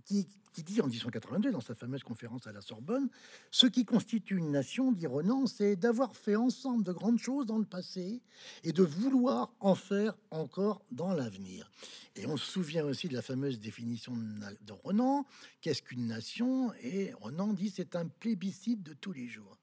Speaker 1: qui, qui, dit en 1882 dans sa fameuse conférence à la Sorbonne, ce qui constitue une nation, dit Renan, c'est d'avoir fait ensemble de grandes choses dans le passé et de vouloir en faire encore dans l'avenir. Et on se souvient aussi de la fameuse définition de Renan, qu'est-ce qu'une nation? Et Renan dit c'est un plébiscite de tous les jours.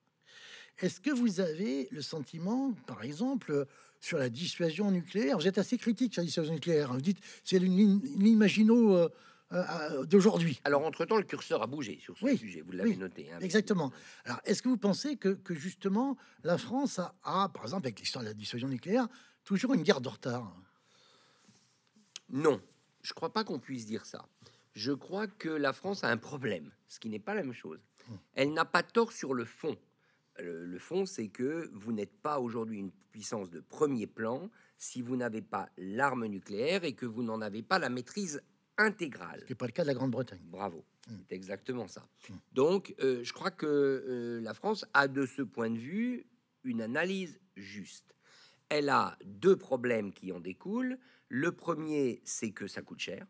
Speaker 1: Est-ce que vous avez le sentiment, par exemple, sur la dissuasion nucléaire Vous êtes assez critique sur la dissuasion nucléaire. Vous dites c'est l'imagino euh, euh, d'aujourd'hui.
Speaker 2: Alors, entre-temps, le curseur a bougé sur ce
Speaker 1: Oui,
Speaker 2: sujet, vous l'avez
Speaker 1: oui,
Speaker 2: noté. hein.
Speaker 1: Exactement. Alors, est-ce que vous pensez que, que justement, la France a, a, par exemple, avec l'histoire de la dissuasion nucléaire, toujours une guerre de retard?
Speaker 2: Non, je crois pas qu'on puisse dire ça. Je crois que la France a un problème, ce qui n'est pas la même chose. Elle n'a pas tort sur le fond. Le, fond, c'est que vous n'êtes pas aujourd'hui une puissance de premier plan si vous n'avez pas l'arme nucléaire et que vous n'en avez pas la maîtrise intégrale.
Speaker 1: Ce n'est pas le cas de la Grande-Bretagne.
Speaker 2: Bravo,
Speaker 1: Mm.
Speaker 2: c'est exactement ça.
Speaker 1: Mm.
Speaker 2: Donc, euh, je crois que euh, la France a de ce point de vue une analyse juste. Elle a deux problèmes qui en découlent. Le premier, c'est que ça coûte cher.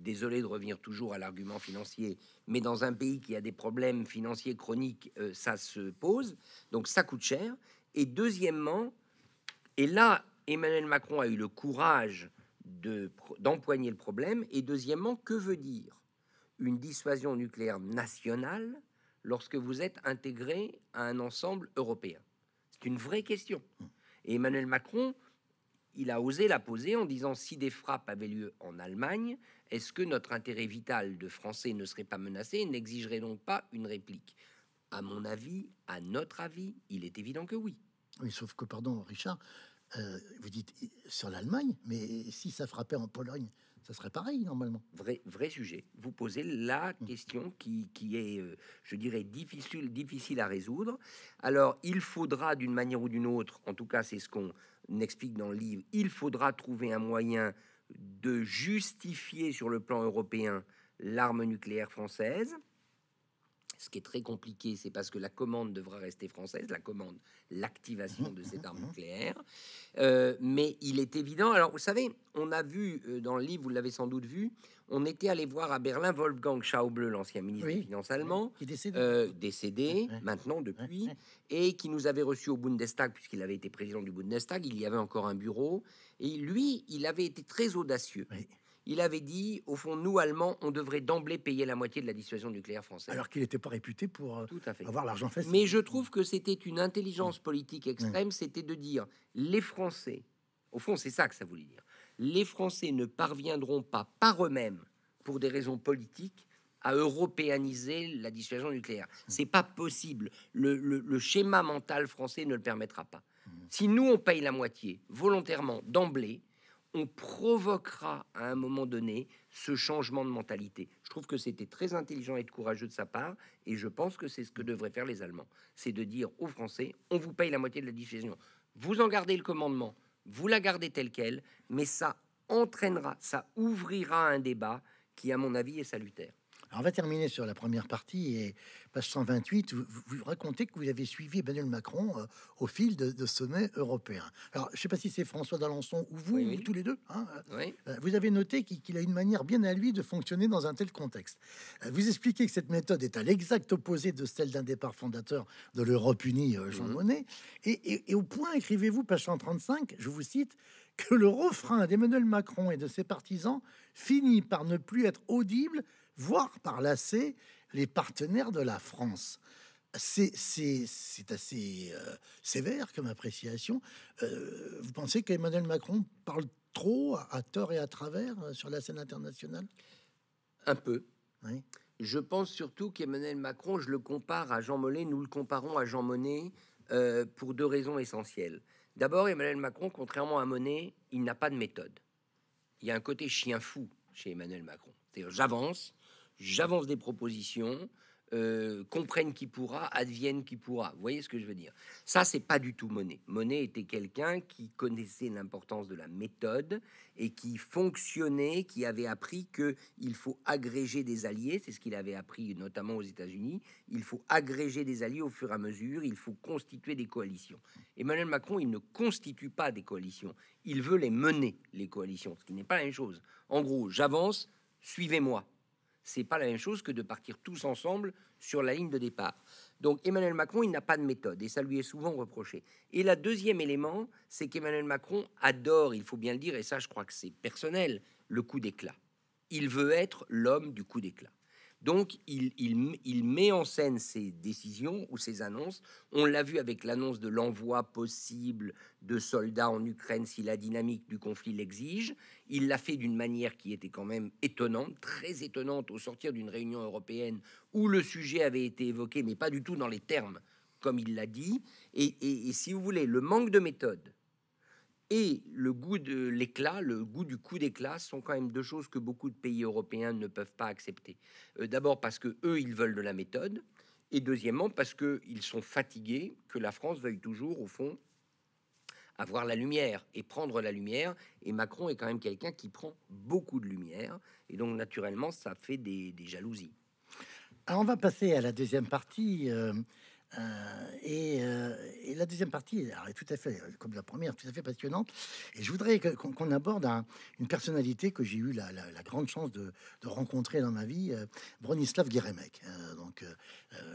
Speaker 2: Désolé de revenir toujours à l'argument financier, mais dans un pays qui a des problèmes financiers chroniques, euh, ça se pose. Donc ça coûte cher. Et deuxièmement, et là, Emmanuel Macron a eu le courage d'empoigner le problème. Et deuxièmement, que veut dire une dissuasion nucléaire nationale lorsque vous êtes intégré à un ensemble européen? C'est une vraie question. Emmanuel Macron, il a osé la poser en disant si des frappes avaient lieu en Allemagne, est-ce que notre intérêt vital de Français ne serait pas menacé et n'exigerait donc pas une réplique? À mon avis, à notre avis, il est évident que oui.
Speaker 1: Oui, sauf que, pardon, Richard, euh, vous dites sur l'Allemagne, mais si ça frappait en Pologne, ça serait pareil, normalement.
Speaker 2: Vrai, vrai sujet. Vous posez la question qui, qui est, euh, je dirais, difficile, difficile à résoudre. Alors, il faudra, d'une manière ou d'une autre, en tout cas, c'est ce qu'on explique dans le livre, il faudra trouver un moyen de justifier sur le plan européen l'arme nucléaire française. Ce qui est très compliqué, c'est parce que la commande devra rester française, la commande, l'activation de cette arme nucléaire. Euh, mais il est évident. Alors, vous savez, on a vu euh, dans le livre, vous l'avez sans doute vu, on était allé voir à Berlin Wolfgang Schauble, l'ancien ministre
Speaker 1: Oui.
Speaker 2: des Finances allemand,
Speaker 1: Qui décède
Speaker 2: euh, décédé maintenant depuis, et qui nous avait reçus au Bundestag, puisqu'il avait été président du Bundestag. Il y avait encore un bureau. Et lui, il avait été très audacieux. Il avait dit, au fond, nous, Allemands, on devrait d'emblée payer la moitié de la dissuasion nucléaire française.
Speaker 1: Alors qu'il n'était pas réputé pour euh,
Speaker 2: Tout à fait.
Speaker 1: avoir l'argent facile.
Speaker 2: Mais je trouve que c'était une intelligence politique extrême, c'était de dire les Français, au fond c'est ça que ça voulait dire, les Français ne parviendront pas par eux-mêmes, pour des raisons politiques, à européaniser la dissuasion nucléaire. C'est pas possible. Le, le- le schéma mental français ne le permettra pas. Si nous on paye la moitié volontairement d'emblée, on provoquera à un moment donné ce changement de mentalité. Je trouve que c'était très intelligent et courageux de sa part, et je pense que c'est ce que devraient faire les Allemands. C'est de dire aux Français, on vous paye la moitié de la diffusion. Vous en gardez le commandement, vous la gardez telle qu'elle, mais ça entraînera, ça ouvrira un débat qui, à mon avis, est salutaire.
Speaker 1: Alors, on va terminer sur la première partie et page 128. Vous, racontez que vous avez suivi Emmanuel Macron euh, au fil de, de sommets européens. Alors, je ne sais pas si c'est François d'Alençon ou vous,
Speaker 2: Oui,
Speaker 1: ou tous les deux. hein,
Speaker 2: Oui,
Speaker 1: euh, Vous avez noté qu'il a une manière bien à lui de fonctionner dans un tel contexte. Euh, Vous expliquez que cette méthode est à l'exact opposé de celle d'un départ fondateur de l'Europe unie, euh, Jean
Speaker 2: Mhm.
Speaker 1: Monnet. Et, et- et au point, écrivez-vous, page 135, je vous cite, que le refrain d'Emmanuel Macron et de ses partisans finit par ne plus être audible, voire par lasser les partenaires de la France. C'est assez euh, sévère comme appréciation. Euh, vous pensez qu'Emmanuel Macron parle trop, à, tort et à travers, euh, sur la scène internationale?
Speaker 2: Un peu.
Speaker 1: Oui.
Speaker 2: Je pense surtout qu'Emmanuel Macron, je le compare à Jean Monnet, nous le comparons à Jean Monnet euh, pour deux raisons essentielles. D'abord, Emmanuel Macron, contrairement à Monnet, il n'a pas de méthode. Il y a un côté chien fou chez Emmanuel Macron. C'est-à-dire, j'avance, j'avance des propositions, euh, comprenne qui pourra, advienne qui pourra. Vous voyez ce que je veux dire? Ça, c'est pas du tout Monet. Monet était quelqu'un qui connaissait l'importance de la méthode et qui fonctionnait, qui avait appris que il faut agréger des alliés. C'est ce qu'il avait appris notamment aux États-Unis. Il faut agréger des alliés au fur et à mesure. Il faut constituer des coalitions. Emmanuel Macron, il ne constitue pas des coalitions. Il veut les mener, les coalitions, ce qui n'est pas la même chose. En gros, j'avance, suivez-moi c'est pas la même chose que de partir tous ensemble sur la ligne de départ. Donc Emmanuel Macron, il n'a pas de méthode et ça lui est souvent reproché. Et la deuxième élément, c'est qu'Emmanuel Macron adore, il faut bien le dire, et ça je crois que c'est personnel, le coup d'éclat. Il veut être l'homme du coup d'éclat. Donc, il, met en scène ses décisions ou ses annonces. On l'a vu avec l'annonce de l'envoi possible de soldats en Ukraine si la dynamique du conflit l'exige. Il l'a fait d'une manière qui était quand même étonnante, très étonnante au sortir d'une réunion européenne où le sujet avait été évoqué, mais pas du tout dans les termes comme il l'a dit. Et si vous voulez, le manque de méthode et le goût de l'éclat, le goût du coup d'éclat sont quand même deux choses que beaucoup de pays européens ne peuvent pas accepter. Euh, d'abord parce que eux, ils veulent de la méthode, et deuxièmement parce qu'ils sont fatigués que la France veuille toujours, au fond, avoir la lumière et prendre la lumière. Et Macron est quand même quelqu'un qui prend beaucoup de lumière, et donc naturellement, ça fait des, jalousies.
Speaker 1: Alors on va passer à la deuxième partie. Euh, euh, euh, et, la deuxième partie est tout à fait, comme la première, tout à fait passionnante. Et je voudrais qu'on aborde une personnalité que j'ai eu la, grande chance de, rencontrer dans ma vie, euh, Bronislaw Geremek, donc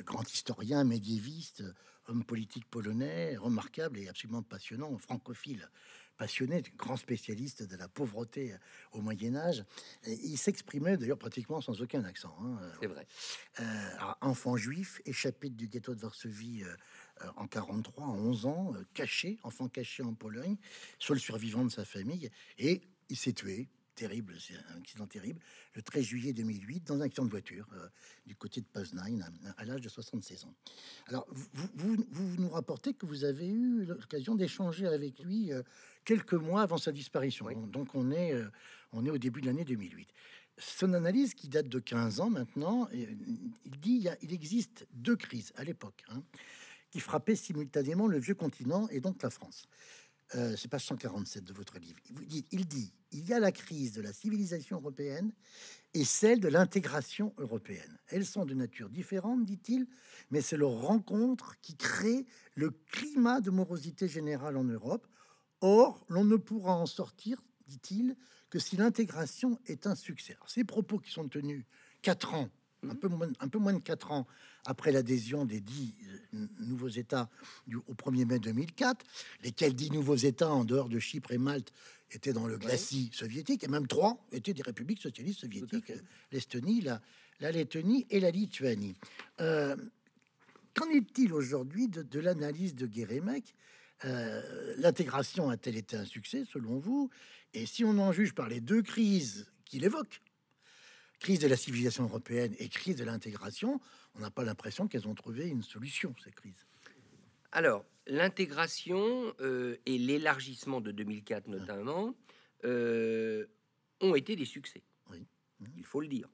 Speaker 1: grand historien, médiéviste, homme politique polonais, remarquable et absolument passionnant, francophile passionné, grand spécialiste de la pauvreté au Moyen Âge. il s'exprimait d'ailleurs pratiquement sans aucun accent. Hein.
Speaker 2: C'est vrai.
Speaker 1: Euh, enfant juif, échappé du ghetto de Varsovie euh, en 43, en 11 ans, euh, caché, enfant caché en Pologne, seul survivant de sa famille, et il s'est tué terrible, c'est un accident terrible, le 13 juillet 2008, dans un accident de voiture euh, du côté de Poznań, à, l'âge de 76 ans. Alors, vous, vous, nous rapportez que vous avez eu l'occasion d'échanger avec lui euh, quelques mois avant sa disparition. Donc, on est, euh, on est au début de l'année 2008. Son analyse, qui date de 15 ans maintenant, il dit il, existe deux crises à l'époque hein, qui frappaient simultanément le vieux continent et donc la France. Euh, c'est page 147 de votre livre. Il dit, il y a la crise de la civilisation européenne et celle de l'intégration européenne. Elles sont de nature différente, dit-il, mais c'est leur rencontre qui crée le climat de morosité générale en Europe. Or, l'on ne pourra en sortir, dit-il, que si l'intégration est un succès. ces propos qui sont tenus quatre ans un peu, moins, un peu moins de quatre ans après l'adhésion des dix euh, nouveaux États du, au 1er mai 2004, lesquels dix nouveaux États, en dehors de Chypre et Malte, étaient dans le glacis soviétique, et même trois étaient des républiques socialistes soviétiques, l'Estonie, la, la, Lettonie et la Lituanie. Euh, qu'en est-il aujourd'hui de, l'analyse de Guérémec? Euh, L'intégration a-t-elle été un succès, selon vous? Et si on en juge par les deux crises qu'il évoque, crise de la civilisation européenne et crise de l'intégration, on n'a pas l'impression qu'elles ont trouvé une solution, ces crises.
Speaker 2: Alors, l'intégration euh, et l'élargissement de 2004 notamment euh, ont été des succès. Oui. Il faut le dire.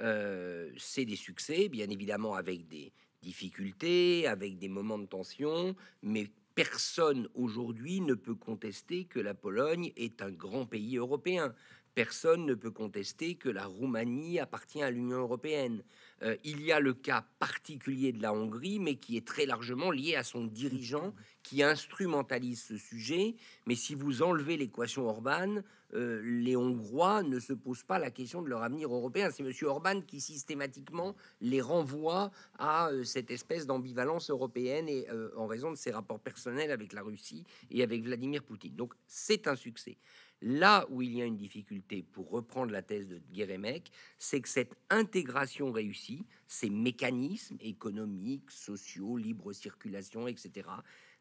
Speaker 2: Euh, c'est des succès, bien évidemment, avec des difficultés, avec des moments de tension, mais personne aujourd'hui ne peut contester que la Pologne est un grand pays européen personne ne peut contester que la Roumanie appartient à l'Union européenne. Euh, il y a le cas particulier de la Hongrie, mais qui est très largement lié à son dirigeant qui instrumentalise ce sujet. Mais si vous enlevez l'équation Orban, euh, les Hongrois ne se posent pas la question de leur avenir européen. C'est M. Orban qui systématiquement les renvoie à euh, cette espèce d'ambivalence européenne et en raison de ses rapports personnels avec la Russie et avec Vladimir Poutine. Donc c'est un succès. Là où il y a une difficulté, pour reprendre la thèse de Guérémec, c'est que cette intégration réussie, ces mécanismes économiques, sociaux, libre circulation, etc.,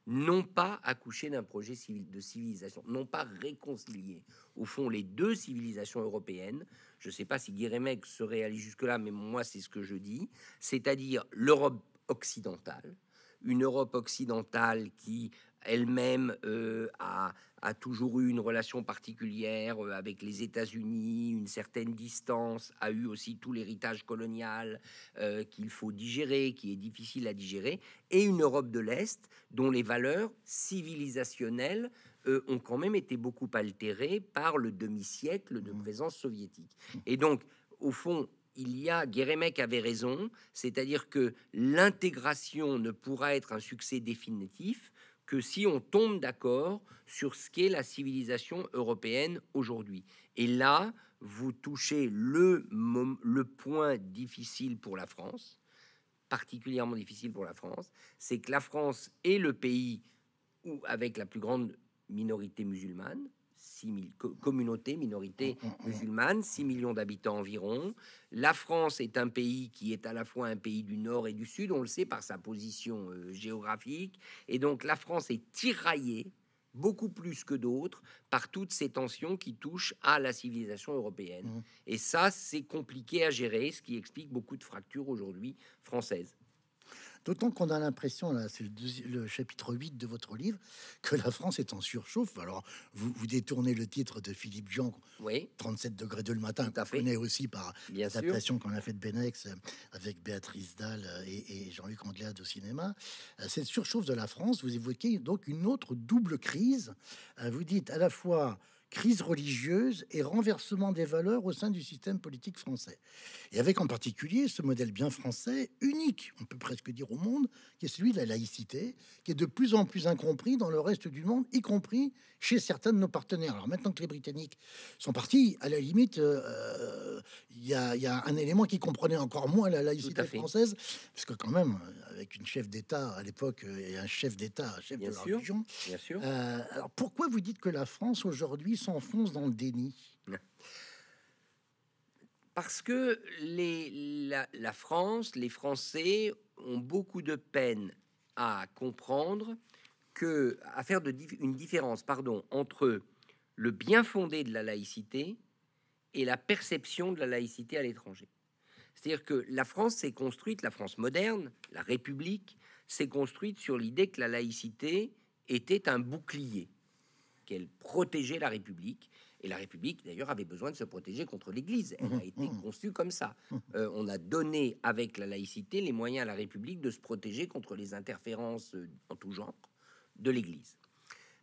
Speaker 2: n'ont pas accouché d'un projet de civilisation, n'ont pas réconcilié, au fond, les deux civilisations européennes. Je ne sais pas si Guérémec serait allé jusque-là, mais moi, c'est ce que je dis, c'est-à-dire l'Europe occidentale, une Europe occidentale qui elle-même euh, a, toujours eu une relation particulière euh, avec les États-Unis, une certaine distance, a eu aussi tout l'héritage colonial euh, qu'il faut digérer, qui est difficile à digérer, et une Europe de l'Est dont les valeurs civilisationnelles ont quand même été beaucoup altérées par le demi-siècle de mmh. présence soviétique. Et donc, au fond, il y a, Guérémec avait raison, c'est-à-dire que l'intégration ne pourra être un succès définitif que si on tombe d'accord sur ce qu'est la civilisation européenne aujourd'hui. Et là, vous touchez le, le point difficile pour la France, particulièrement difficile pour la France, c'est que la France est le pays où, avec la plus grande minorité musulmane, 6 000 communautés, minorités musulmanes, 6 millions d'habitants environ. La France est un pays qui est à la fois un pays du nord et du sud, on le sait par sa position euh, géographique. Et donc la France est tiraillée beaucoup plus que d'autres par toutes ces tensions qui touchent à la civilisation européenne. Mmh. Et ça, c'est compliqué à gérer, ce qui explique beaucoup de fractures aujourd'hui françaises.
Speaker 1: D'autant qu'on a l'impression, là, c'est le, chapitre 8 de votre livre, que la France est en surchauffe. Alors, vous, vous détournez le titre de Philippe Jean,
Speaker 2: oui.
Speaker 1: 37 degrés de le matin, qu'on connaît aussi par l'adaptation qu'on a faite de Benex euh, avec Béatrice Dalle euh, et, Jean-Luc Anglade au cinéma. Euh, cette surchauffe de la France, vous évoquez donc une autre double crise. Vous dites à la fois crise religieuse et renversement des valeurs au sein du système politique français. Et avec en particulier ce modèle bien français, unique, on peut presque dire au monde, qui est celui de la laïcité, qui est de plus en plus incompris dans le reste du monde, y compris chez certains de nos partenaires. Alors maintenant que les Britanniques sont partis, à la limite, euh, il y, a un élément qui comprenait encore moins la laïcité française, parce que quand même, avec une chef d'État à l'époque et un chef d'État, chef de la religion.
Speaker 2: Bien sûr.
Speaker 1: Euh, alors pourquoi vous dites que la France aujourd'hui s'enfonce dans le déni.
Speaker 2: Parce que les, la, France, les Français ont beaucoup de peine à comprendre que à faire de, une différence, pardon, entre le bien fondé de la laïcité et la perception de la laïcité à l'étranger. C'est-à-dire que la France s'est construite, la France moderne, la République, s'est construite sur l'idée que la laïcité était un bouclier, qu'elle protégeait la République. Et la République, d'ailleurs, avait besoin de se protéger contre l'Église. Elle a été conçue comme ça. Euh, on a donné, avec la laïcité, les moyens à la République de se protéger contre les interférences euh, en tout genre de l'Église.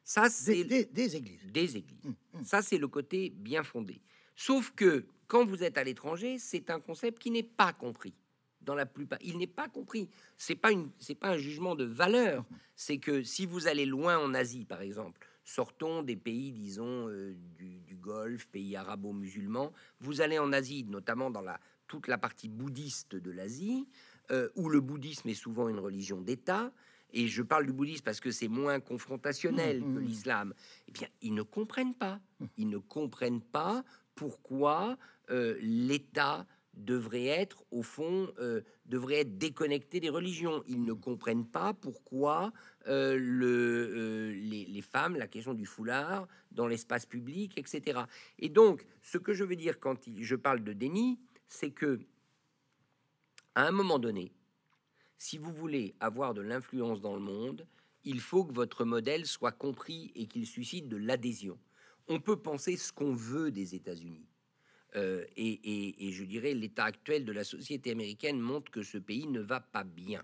Speaker 1: Ça, c'est des, églises.
Speaker 2: Des églises. Ça, c'est le côté bien fondé. Sauf que quand vous êtes à l'étranger, c'est un concept qui n'est pas compris. Dans la plupart, il n'est pas compris. C'est pas une, c'est pas un jugement de valeur. C'est que si vous allez loin en Asie, par exemple, sortons des pays, disons, euh, du, Golfe, pays arabo-musulmans, vous allez en Asie, notamment dans la toute la partie bouddhiste de l'Asie, euh, où le bouddhisme est souvent une religion d'État. Et je parle du bouddhisme parce que c'est moins confrontationnel mmh, que mmh. l'islam. Eh bien, ils ne comprennent pas. Ils ne comprennent pas pourquoi euh, l'État devrait être, au fond, euh, devrait être déconnecté des religions. Ils ne comprennent pas pourquoi euh, le, les, femmes, la question du foulard dans l'espace public, etc. Et donc, ce que je veux dire quand je parle de déni, c'est que à un moment donné, si vous voulez avoir de l'influence dans le monde, il faut que votre modèle soit compris et qu'il suscite de l'adhésion on peut penser ce qu'on veut des États-Unis. Euh, et, je dirais l'état actuel de la société américaine montre que ce pays ne va pas bien.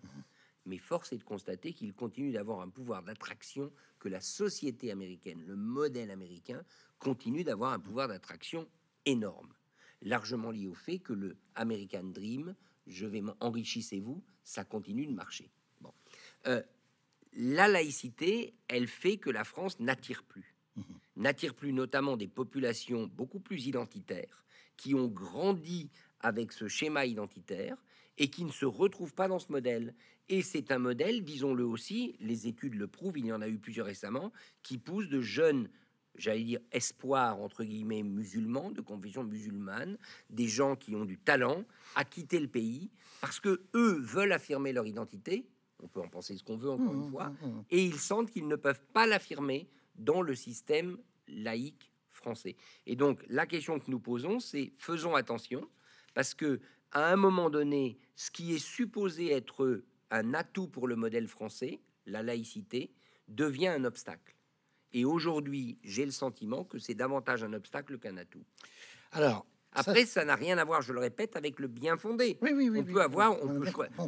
Speaker 2: Mais force est de constater qu'il continue d'avoir un pouvoir d'attraction, que la société américaine, le modèle américain, continue d'avoir un pouvoir d'attraction énorme, largement lié au fait que le American Dream, je vais m'enrichissez-vous, ça continue de marcher. Bon. Euh, la laïcité, elle fait que la France n'attire plus n'attire plus notamment des populations beaucoup plus identitaires, qui ont grandi avec ce schéma identitaire et qui ne se retrouvent pas dans ce modèle. Et c'est un modèle, disons-le aussi, les études le prouvent, il y en a eu plusieurs récemment, qui pousse de jeunes, j'allais dire, espoirs, entre guillemets, musulmans, de confession musulmane, des gens qui ont du talent, à quitter le pays, parce que eux veulent affirmer leur identité, on peut en penser ce qu'on veut encore une mmh, fois, mmh, mmh. et ils sentent qu'ils ne peuvent pas l'affirmer dans le système laïque Et donc la question que nous posons, c'est faisons attention, parce que à un moment donné, ce qui est supposé être un atout pour le modèle français, la laïcité, devient un obstacle. Et aujourd'hui, j'ai le sentiment que c'est davantage un obstacle qu'un atout.
Speaker 1: Alors,
Speaker 2: après, ça n'a rien à voir, je le répète, avec le bien fondé.
Speaker 1: Oui, oui,
Speaker 2: oui, on peut avoir,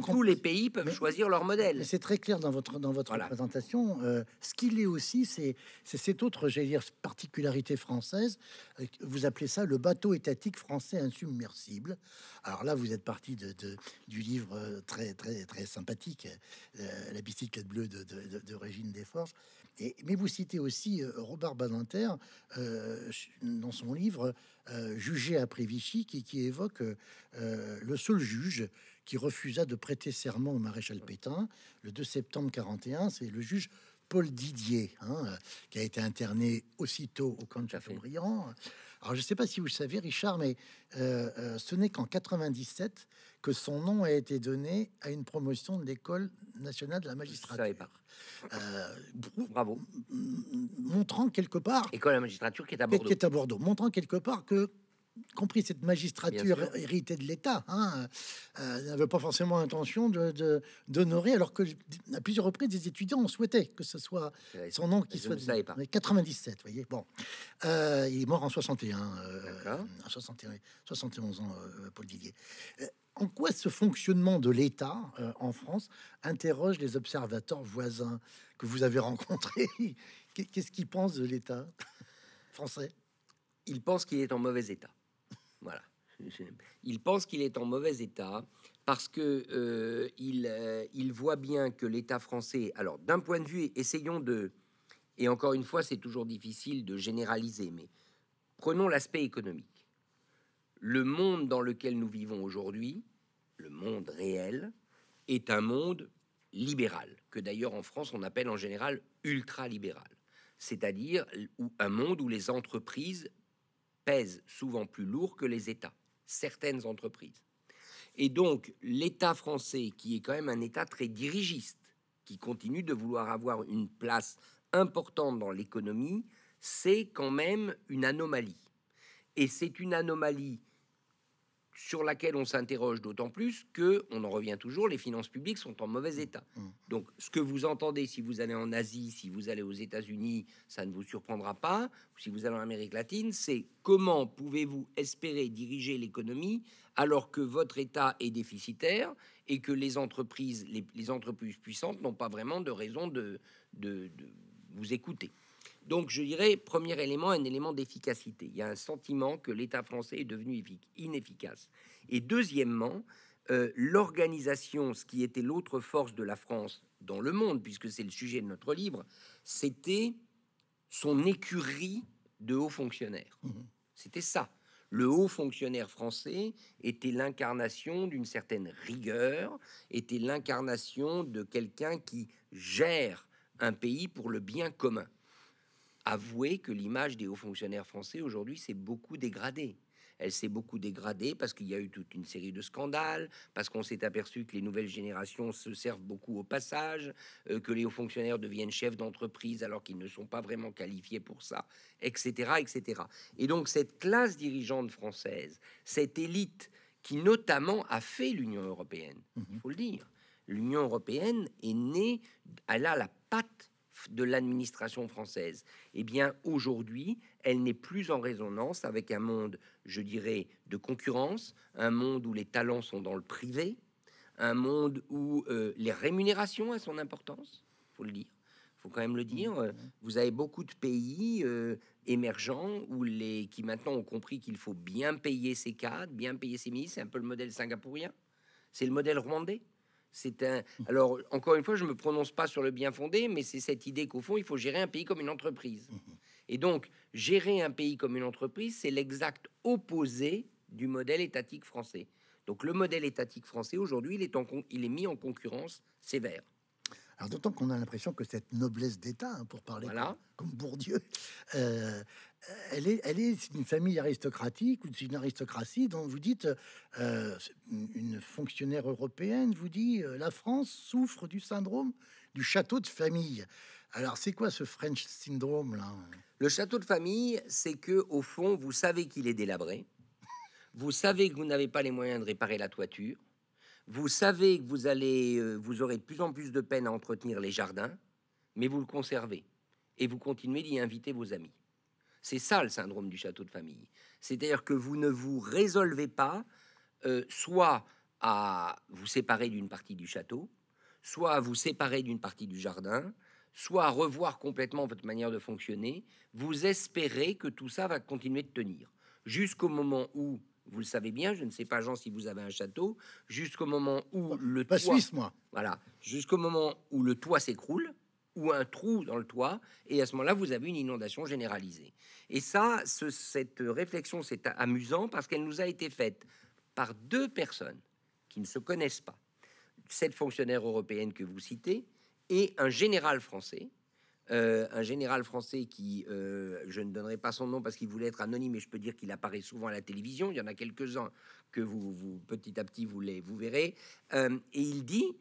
Speaker 2: tous les pays peuvent choisir leur modèle.
Speaker 1: C'est très clair dans votre dans votre présentation. Euh, ce qu'il est aussi, c'est cette autre, j'allais dire, particularité française. Euh, vous appelez ça le bateau étatique français insubmersible. Alors là, vous êtes parti de, du livre euh, très très très sympathique, La bicyclette bleue de, de, de Régine Desforges mais vous citez aussi euh, Robert Badinter euh, dans son livre euh, Jugé après Vichy, qui, qui évoque le seul juge qui refusa de prêter serment au maréchal Pétain le 2 septembre 41. C'est le juge Paul Didier, hein, qui a été interné aussitôt au camp de Chateaubriand. Alors, je ne sais pas si vous le savez, Richard, mais ce n'est qu'en 97 que son nom a été donné à une promotion de l'école nationale de la magistrature.
Speaker 2: Euh, Bravo.
Speaker 1: Montrant quelque part.
Speaker 2: École de la magistrature qui est à Bordeaux.
Speaker 1: Qui est à Bordeaux. Montrant quelque part que compris cette magistrature héritée de l'État, hein, euh, n'avait pas forcément intention de d'honorer, alors que à plusieurs reprises, des étudiants ont souhaité que ce soit son nom qui soit.
Speaker 2: Ne pas.
Speaker 1: 97, voyez. Bon, euh, il est mort en 61, euh, en 61, 71 ans, Paul Didier en quoi ce fonctionnement de l'État euh, en France interroge les observateurs voisins que vous avez rencontrés? [laughs] Qu'est-ce qu'ils pensent de l'État français?
Speaker 2: Ils pensent qu'il est en mauvais état. Ils [laughs] pensent qu'il est en mauvais état parce que euh, euh, il, voit bien que l'État français. Alors, d'un point de vue, essayons de. Et encore une fois, c'est toujours difficile de généraliser, mais prenons l'aspect économique le monde dans lequel nous vivons aujourd'hui, le monde réel, est un monde libéral, que d'ailleurs en France on appelle en général ultra-libéral, c'est-à-dire un monde où les entreprises pèsent souvent plus lourd que les États, certaines entreprises. Et donc l'État français, qui est quand même un État très dirigiste, qui continue de vouloir avoir une place importante dans l'économie, c'est quand même une anomalie. Et c'est une anomalie sur laquelle on s'interroge d'autant plus que, on en revient toujours, les finances publiques sont en mauvais état. Mmh. Donc, ce que vous entendez si vous allez en Asie, si vous allez aux États-Unis, ça ne vous surprendra pas. Si vous allez en Amérique latine, c'est comment pouvez-vous espérer diriger l'économie alors que votre État est déficitaire et que les entreprises, les, entreprises puissantes n'ont pas vraiment de raison de vous écouter? Donc, je dirais, premier élément, un élément d'efficacité. Il y a un sentiment que l'État français est devenu inefficace. Et deuxièmement, euh, l'organisation, ce qui était l'autre force de la France dans le monde, puisque c'est le sujet de notre livre, c'était son écurie de hauts fonctionnaires. Mmh. C'était ça. Le haut fonctionnaire français était l'incarnation d'une certaine rigueur, était l'incarnation de quelqu'un qui gère un pays pour le bien commun avouer que l'image des hauts fonctionnaires français aujourd'hui s'est beaucoup dégradée. Elle s'est beaucoup dégradée parce qu'il y a eu toute une série de scandales, parce qu'on s'est aperçu que les nouvelles générations se servent beaucoup au passage, euh, que les hauts fonctionnaires deviennent chefs d'entreprise alors qu'ils ne sont pas vraiment qualifiés pour ça, etc., etc. Et donc cette classe dirigeante française, cette élite qui notamment a fait l'Union européenne, il faut le dire, l'Union européenne est née, elle a la patte de l'administration française. Eh bien, aujourd'hui, elle n'est plus en résonance avec un monde, je dirais, de concurrence, un monde où les talents sont dans le privé, un monde où euh, les rémunérations ont son importance, faut le dire. Faut quand même le dire. Mmh. Vous avez beaucoup de pays euh, émergents où les qui maintenant ont compris qu'il faut bien payer ses cadres, bien payer ses ministres. C'est un peu le modèle singapourien. C'est le modèle rwandais. C'est un. Alors, encore une fois, je me prononce pas sur le bien fondé, mais c'est cette idée qu'au fond, il faut gérer un pays comme une entreprise. Et donc, gérer un pays comme une entreprise, c'est l'exact opposé du modèle étatique français. Donc, le modèle étatique français aujourd'hui, il est, il est mis en concurrence sévère.
Speaker 1: Alors d'autant qu'on a l'impression que cette noblesse d'État, hein, pour parler comme, Bourdieu, euh, elle, est, elle est une famille aristocratique ou une aristocratie dont vous dites, euh, une fonctionnaire européenne vous dit, euh, la France souffre du syndrome du château de famille. Alors c'est quoi ce French syndrome là?
Speaker 2: Le château de famille, c'est que au fond, vous savez qu'il est délabré, vous savez que vous n'avez pas les moyens de réparer la toiture, vous savez que vous allez, euh, vous aurez de plus en plus de peine à entretenir les jardins, mais vous le conservez et vous continuez d'y inviter vos amis. C'est ça le syndrome du château de famille. C'est-à-dire que vous ne vous résolvez pas euh, soit à vous séparer d'une partie du château, soit à vous séparer d'une partie du jardin, soit à revoir complètement votre manière de fonctionner. Vous espérez que tout ça va continuer de tenir jusqu'au moment où vous le savez bien, je ne sais pas, Jean, si vous avez un château, jusqu'au moment où le
Speaker 1: pas toit, Suisse, moi.
Speaker 2: Voilà, jusqu'au moment où le toit s'écroule ou un trou dans le toit, et à ce moment-là, vous avez une inondation généralisée. Et ça, cette réflexion, c'est amusant parce qu'elle nous a été faite par deux personnes qui ne se connaissent pas. Cette fonctionnaire européenne que vous citez et un général français euh, un général français qui, euh, je ne donnerai pas son nom parce qu'il voulait être anonyme, mais je peux dire qu'il apparaît souvent à la télévision. Il y en a quelques-uns que vous, vous, petit à petit, vous les, vous verrez. Euh, et il dit,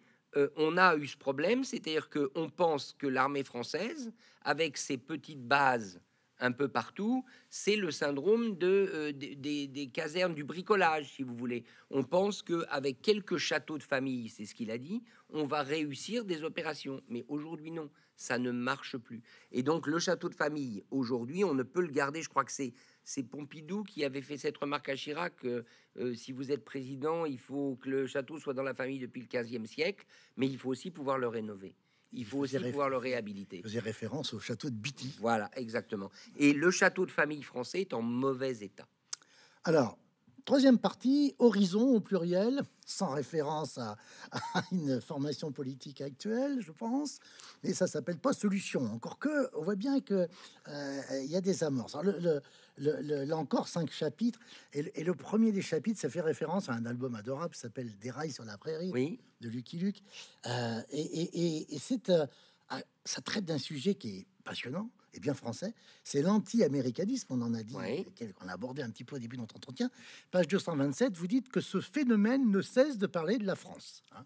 Speaker 2: on a eu ce problème, c'est-à-dire que on pense que l'armée française, avec ses petites bases un peu partout, c'est le syndrome de, euh, des, casernes, du bricolage, si vous voulez. On pense qu'avec quelques châteaux de famille, c'est ce qu'il a dit, on va réussir des opérations. Mais aujourd'hui, non, ça ne marche plus. Et donc, le château de famille, aujourd'hui, on ne peut le garder. Je crois que c'est Pompidou qui avait fait cette remarque à Chirac euh, si vous êtes président, il faut que le château soit dans la famille depuis le 15e siècle, mais il faut aussi pouvoir le rénover il faut aussi pouvoir le réhabiliter.
Speaker 1: Vous faisiez référence au château de Bitty.
Speaker 2: Voilà, exactement. Et le château de famille français est en mauvais état.
Speaker 1: Alors, troisième partie, horizon au pluriel, sans référence [laughs] à, une formation politique actuelle, je pense. Et ça s'appelle pas solution. Encore que, on voit bien que euh, il y a des amorces. Alors, le, là encore, cinq chapitres. Et, le premier des chapitres, ça fait référence à un album adorable qui s'appelle Des rails sur la prairie de Lucky Luke. Euh, et, c'est, euh, ça traite d'un sujet qui est passionnant et bien français, c'est l'anti-américanisme, on en a dit, qu'on a abordé un petit peu au début de notre entretien. Page 227, vous dites que ce phénomène ne cesse de parler de la France. Hein.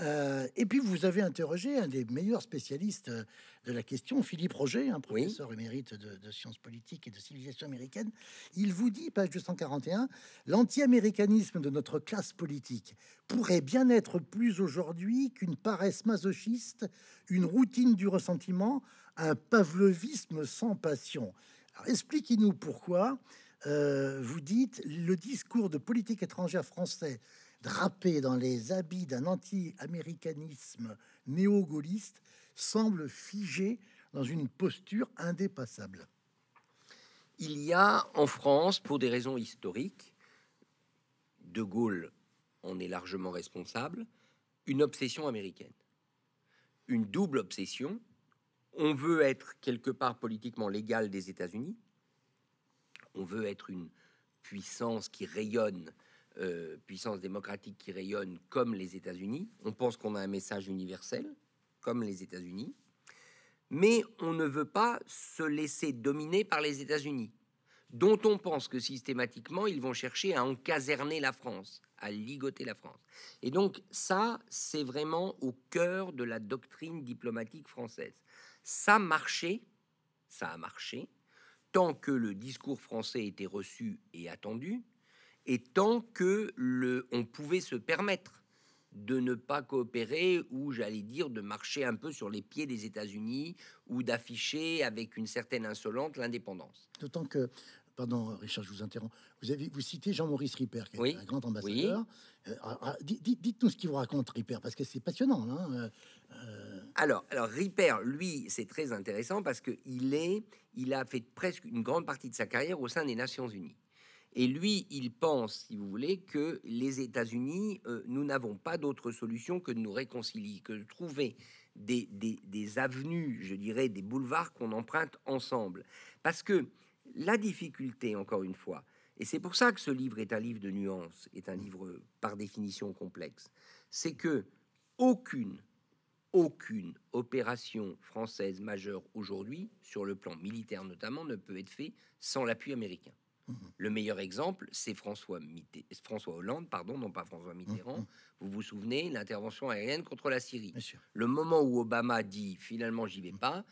Speaker 1: Euh, et puis vous avez interrogé un des meilleurs spécialistes euh, de la question, Philippe Roger, un professeur émérite de, sciences politiques et de civilisation américaine. Il vous dit, page 241, l'anti-américanisme de notre classe politique pourrait bien être plus aujourd'hui qu'une paresse masochiste, une routine du ressentiment, un pavlovisme sans passion. Expliquez-nous pourquoi euh, vous dites le discours de politique étrangère français drapé dans les habits d'un anti-américanisme néo-gaulliste semble figé dans une posture indépassable.
Speaker 2: Il y a en France, pour des raisons historiques, De Gaulle en est largement responsable, une obsession américaine. Une double obsession on veut être quelque part politiquement légal des États-Unis. On veut être une puissance qui rayonne, euh, puissance démocratique qui rayonne comme les États-Unis. On pense qu'on a un message universel comme les États-Unis. Mais on ne veut pas se laisser dominer par les États-Unis, dont on pense que systématiquement ils vont chercher à encaserner la France, à ligoter la France. Et donc ça, c'est vraiment au cœur de la doctrine diplomatique française. Ça marchait, ça a marché, tant que le discours français était reçu et attendu, et tant que le, on pouvait se permettre de ne pas coopérer ou, j'allais dire, de marcher un peu sur les pieds des États-Unis ou d'afficher avec une certaine insolente l'indépendance.
Speaker 1: D'autant que Pardon, Richard, je vous interromps. Vous avez vous citez Jean-Maurice Ripper, qui est un grand ambassadeur. Euh, ah, ah, dites-nous ce qu'il vous raconte, Ripper, parce que c'est passionnant. Hein, euh,
Speaker 2: euh. Alors, alors Ripper, lui, c'est très intéressant parce que il est, il a fait presque une grande partie de sa carrière au sein des Nations Unies. Et lui, il pense, si vous voulez, que les États-Unis, nous n'avons pas d'autre solution que de nous réconcilier, que de trouver des, des, des avenues, je dirais, des boulevards qu'on emprunte ensemble. Parce que la difficulté, encore une fois, et c'est pour ça que ce livre est un livre de nuances, est un livre par définition complexe, c'est que aucune, aucune opération française majeure aujourd'hui, sur le plan militaire notamment, ne peut être faite sans l'appui américain. Mmh. Le meilleur exemple, c'est François, François Hollande, pardon, non pas François Mitterrand. Mmh. Vous vous souvenez, l'intervention aérienne contre la Syrie. Le moment où Obama dit finalement j'y vais mmh. pas,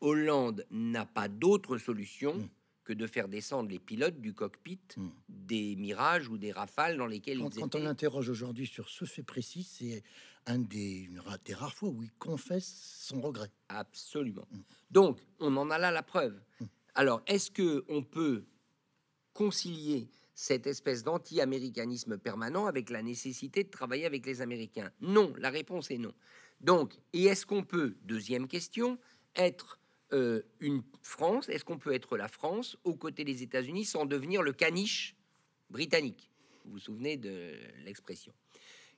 Speaker 2: Hollande n'a pas d'autre solution que de faire descendre les pilotes du cockpit hmm. des Mirages ou des Rafales dans lesquels
Speaker 1: quand,
Speaker 2: ils
Speaker 1: Quand on l'interroge aujourd'hui sur ce fait précis, c'est un des, des, rares fois où il confesse son regret.
Speaker 2: Absolument. Hmm. Donc, on en a là la preuve. Hmm. Alors, est-ce que on peut concilier cette espèce d'anti-américanisme permanent avec la nécessité de travailler avec les Américains? Non, la réponse est non. Donc, et est-ce qu'on peut, deuxième question, être euh, une France, est-ce qu'on peut être la France aux côtés des États-Unis sans devenir le caniche britannique? Vous vous souvenez de l'expression?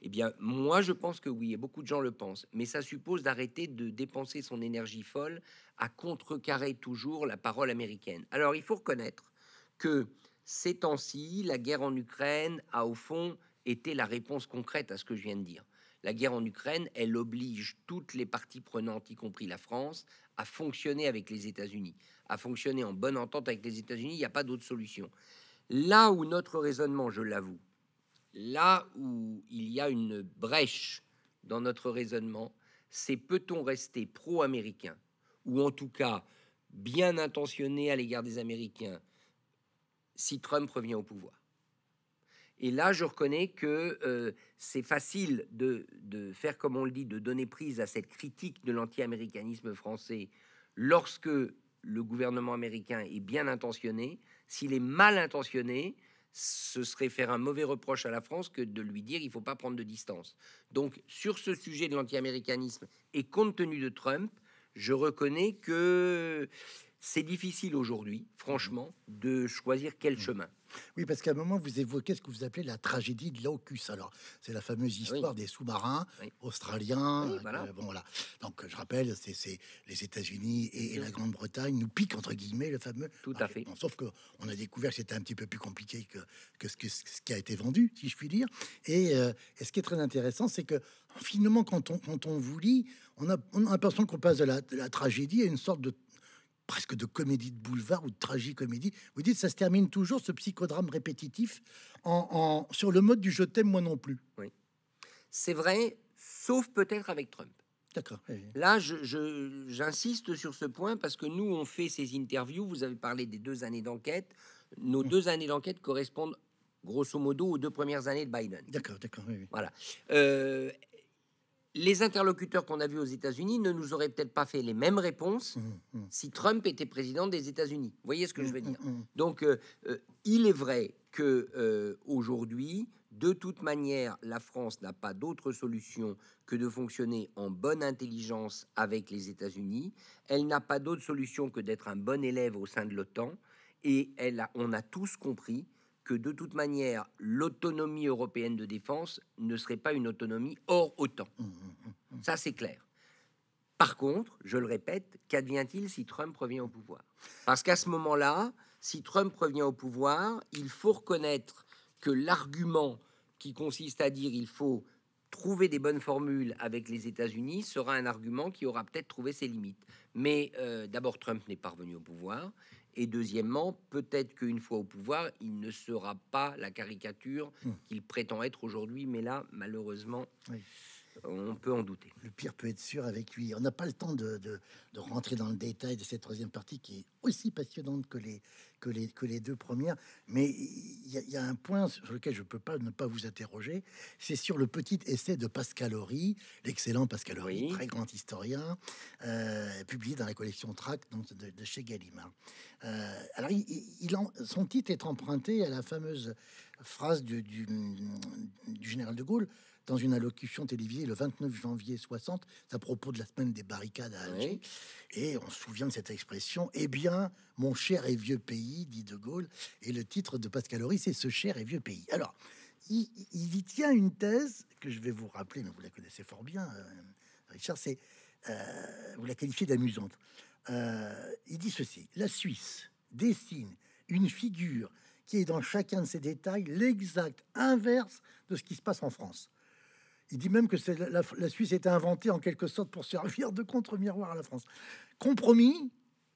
Speaker 2: Eh bien, moi, je pense que oui, et beaucoup de gens le pensent, mais ça suppose d'arrêter de dépenser son énergie folle à contrecarrer toujours la parole américaine. Alors, il faut reconnaître que ces temps-ci, la guerre en Ukraine a au fond été la réponse concrète à ce que je viens de dire. La guerre en Ukraine, elle oblige toutes les parties prenantes, y compris la France, à fonctionner avec les États-Unis, à fonctionner en bonne entente avec les États-Unis. Il n'y a pas d'autre solution. Là où notre raisonnement, je l'avoue, là où il y a une brèche dans notre raisonnement, c'est peut-on rester pro-américain, ou en tout cas bien intentionné à l'égard des Américains, si Trump revient au pouvoir? Et là, je reconnais que euh, c'est facile de, de, faire, comme on le dit, de donner prise à cette critique de l'anti-américanisme français lorsque le gouvernement américain est bien intentionné. S'il est mal intentionné, ce serait faire un mauvais reproche à la France que de lui dire il ne faut pas prendre de distance. Donc sur ce sujet de l'anti-américanisme et compte tenu de Trump, je reconnais que c'est difficile aujourd'hui, franchement, de choisir quel mmh. chemin.
Speaker 1: Oui, parce qu'à un moment, vous évoquez ce que vous appelez la tragédie de l'AUKUS. Alors, c'est la fameuse histoire des sous-marins australiens. Euh, bon, voilà. Donc, je rappelle, c'est les États-Unis et, la Grande-Bretagne nous piquent, entre guillemets, le fameux.
Speaker 2: Tout à fait.
Speaker 1: sauf qu'on a découvert que c'était un petit peu plus compliqué que, que, ce, que, ce qui a été vendu, si je puis dire. Et, euh, et ce qui est très intéressant, c'est que finalement, quand on, quand on vous lit, on a, on a l'impression qu'on passe de la, de la tragédie à une sorte de presque de comédie de boulevard ou de tragicomédie. Vous dites, ça se termine toujours, ce psychodrame répétitif, en, sur le mode du je t'aime moi non plus.
Speaker 2: Oui. C'est vrai, sauf peut-être avec Trump.
Speaker 1: D'accord.
Speaker 2: Là, j'insiste sur ce point parce que nous, on fait ces interviews. Vous avez parlé des deux années d'enquête. Nos mmh. deux années d'enquête correspondent grosso modo aux deux premières années de Biden.
Speaker 1: D'accord, d'accord.
Speaker 2: Voilà. Euh, les interlocuteurs qu'on a vus aux États-Unis ne nous auraient peut-être pas fait les mêmes réponses mmh, mmh. si Trump était président des États-Unis. Vous voyez ce que je veux mmh, dire Donc, euh, euh, il est vrai que euh, aujourd'hui, de toute manière, la France n'a pas d'autre solution que de fonctionner en bonne intelligence avec les États-Unis. Elle n'a pas d'autre solution que d'être un bon élève au sein de l'OTAN. Et elle a, on a tous compris que de toute manière, l'autonomie européenne de défense ne serait pas une autonomie hors OTAN. Mmh, mmh, mmh, Ça, c'est clair. Par contre, je le répète, qu'advient-il si Trump revient au pouvoir? Parce qu'à ce moment-là, si Trump revient au pouvoir, il faut reconnaître que l'argument qui consiste à dire il faut trouver des bonnes formules avec les États-Unis sera un argument qui aura peut-être trouvé ses limites. Mais euh, d'abord, Trump n'est pas revenu au pouvoir. Et deuxièmement, peut-être qu'une fois au pouvoir, il ne sera pas la caricature hmm. qu'il prétend être aujourd'hui. Mais là, malheureusement, on peut en douter.
Speaker 1: Le pire peut être sûr avec lui. On n'a pas le temps de, de, rentrer dans le détail de cette troisième partie qui est aussi passionnante que les, que les, que les deux premières. Mais il y, a un point sur lequel je ne peux pas ne pas vous interroger. C'est sur le petit essai de Pascal Horry, l'excellent Pascal Horry, très grand historien, euh, publié dans la collection Tract de, chez Gallimard. Euh, alors, il, son titre est emprunté à la fameuse phrase du, du, du général de Gaulle dans une allocution télévisée le 29 janvier 60 à propos de la semaine des barricades à Alger. Et on se souvient de cette expression Eh bien, mon cher et vieux pays, dit De Gaulle. Et le titre de Pascal Horry, c'est Ce cher et vieux pays. Alors, il, y tient une thèse que je vais vous rappeler, mais vous la connaissez fort bien, euh, Richard, c'est. Euh, vous la qualifiez d'amusante. Euh, il dit ceci La Suisse dessine une figure qui est dans chacun de ses détails l'exact inverse de ce qui se passe en France. Il dit même que la, la, Suisse est inventée en quelque sorte pour servir de contre-miroir à la France. Compromis,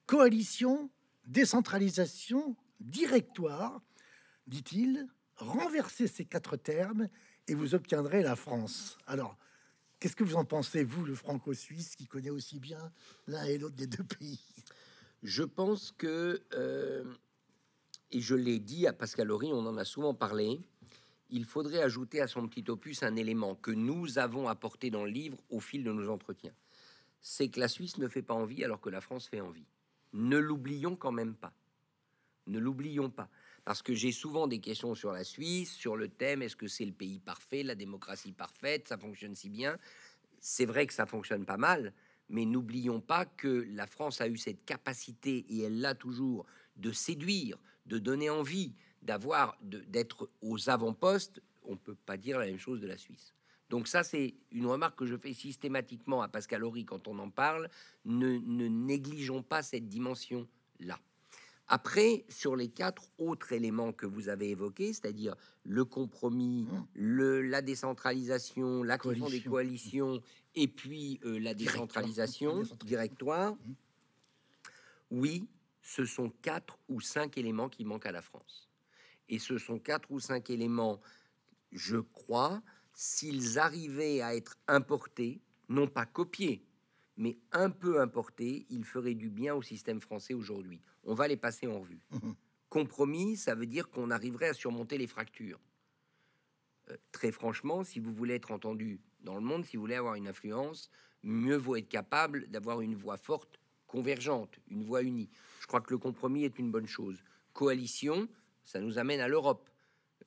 Speaker 1: coalition, décentralisation, directoire, dit-il, renversez ces quatre termes et vous obtiendrez la France. Alors, qu'est-ce que vous en pensez, vous, le franco-suisse, qui connaît aussi bien l'un et l'autre des deux pays?
Speaker 2: Je pense que, euh, et je l'ai dit à Pascal Horry, on en a souvent parlé, il faudrait ajouter à son petit opus un élément que nous avons apporté dans le livre au fil de nos entretiens. C'est que la Suisse ne fait pas envie alors que la France fait envie. Ne l'oublions quand même pas. Ne l'oublions pas. Parce que j'ai souvent des questions sur la Suisse, sur le thème est-ce que c'est le pays parfait, la démocratie parfaite, ça fonctionne si bien? C'est vrai que ça fonctionne pas mal, mais n'oublions pas que la France a eu cette capacité, et elle l'a toujours, de séduire, de donner envie, d'avoir d'être aux avant-postes, on peut pas dire la même chose de la Suisse. Donc ça, c'est une remarque que je fais systématiquement à Pascal Horry quand on en parle. Ne, négligeons pas cette dimension-là. Après, sur les quatre autres éléments que vous avez évoqués, c'est-à-dire le compromis,
Speaker 1: Mmh.
Speaker 2: le, la décentralisation, la des
Speaker 1: Coalition.
Speaker 2: coalitions et puis euh, la décentralisation,
Speaker 1: Décentralisation.
Speaker 2: directoire,
Speaker 1: Mmh.
Speaker 2: oui, ce sont quatre ou cinq éléments qui manquent à la France. Et ce sont quatre ou cinq éléments, je crois, s'ils arrivaient à être importés, non pas copiés, mais un peu importés, ils feraient du bien au système français aujourd'hui. On va les passer en revue.
Speaker 1: Mhm.
Speaker 2: Compromis, ça veut dire qu'on arriverait à surmonter les fractures. Euh, très franchement, si vous voulez être entendu dans le monde, si vous voulez avoir une influence, mieux vaut être capable d'avoir une voix forte, convergente, une voix unie. Je crois que le compromis est une bonne chose. Coalition, ça nous amène à l'Europe.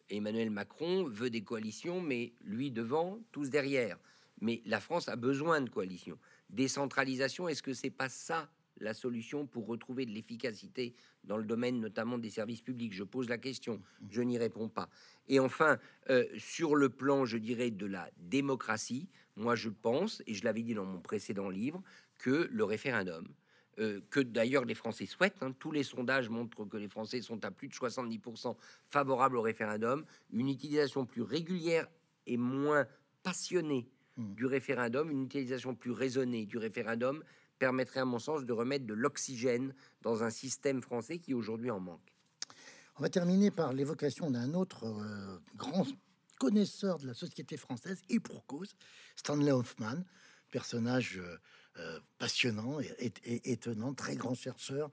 Speaker 2: Emmanuel Macron veut des coalitions, mais lui devant, tous derrière. Mais la France a besoin de coalitions. Décentralisation, est-ce que c'est pas ça la solution pour retrouver de l'efficacité dans le domaine notamment des services publics? Je pose la question, je n'y réponds pas. Et enfin, euh, sur le plan, je dirais, de la démocratie, moi je pense, et je l'avais dit dans mon précédent livre, que le référendum, euh, que d'ailleurs les Français souhaitent. hein. Tous les sondages montrent que les Français sont à plus de 70% favorables au référendum. Une utilisation plus régulière et moins passionnée
Speaker 1: Mm.
Speaker 2: du référendum, une utilisation plus raisonnée du référendum permettrait à mon sens de remettre de l'oxygène dans un système français qui aujourd'hui en manque.
Speaker 1: On va terminer par l'évocation d'un autre euh, grand connaisseur de la société française, et pour cause, Stanley Hoffman, personnage euh, euh, passionnant et, étonnant, très grand chercheur,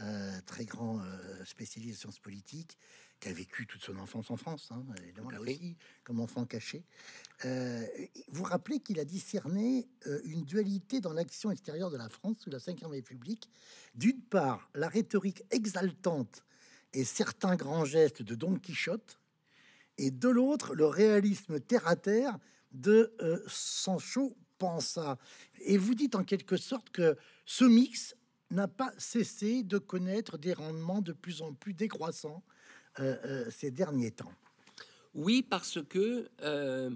Speaker 1: euh, très grand euh, spécialiste de sciences politiques, qui a vécu toute son enfance en France, hein, évidemment, là aussi, comme enfant caché. Vous rappelez qu'il a discerné une dualité dans l'action extérieure de la France sous la Ve République. D'une part, la rhétorique exaltante et certains grands gestes de Don Quichotte, et de l'autre, le réalisme terre à terre de euh, Sancho Panza. Et vous dites en quelque sorte que ce mix n'a pas cessé de connaître des rendements de plus en plus décroissants euh, euh, ces derniers temps.
Speaker 2: Oui, parce que euh,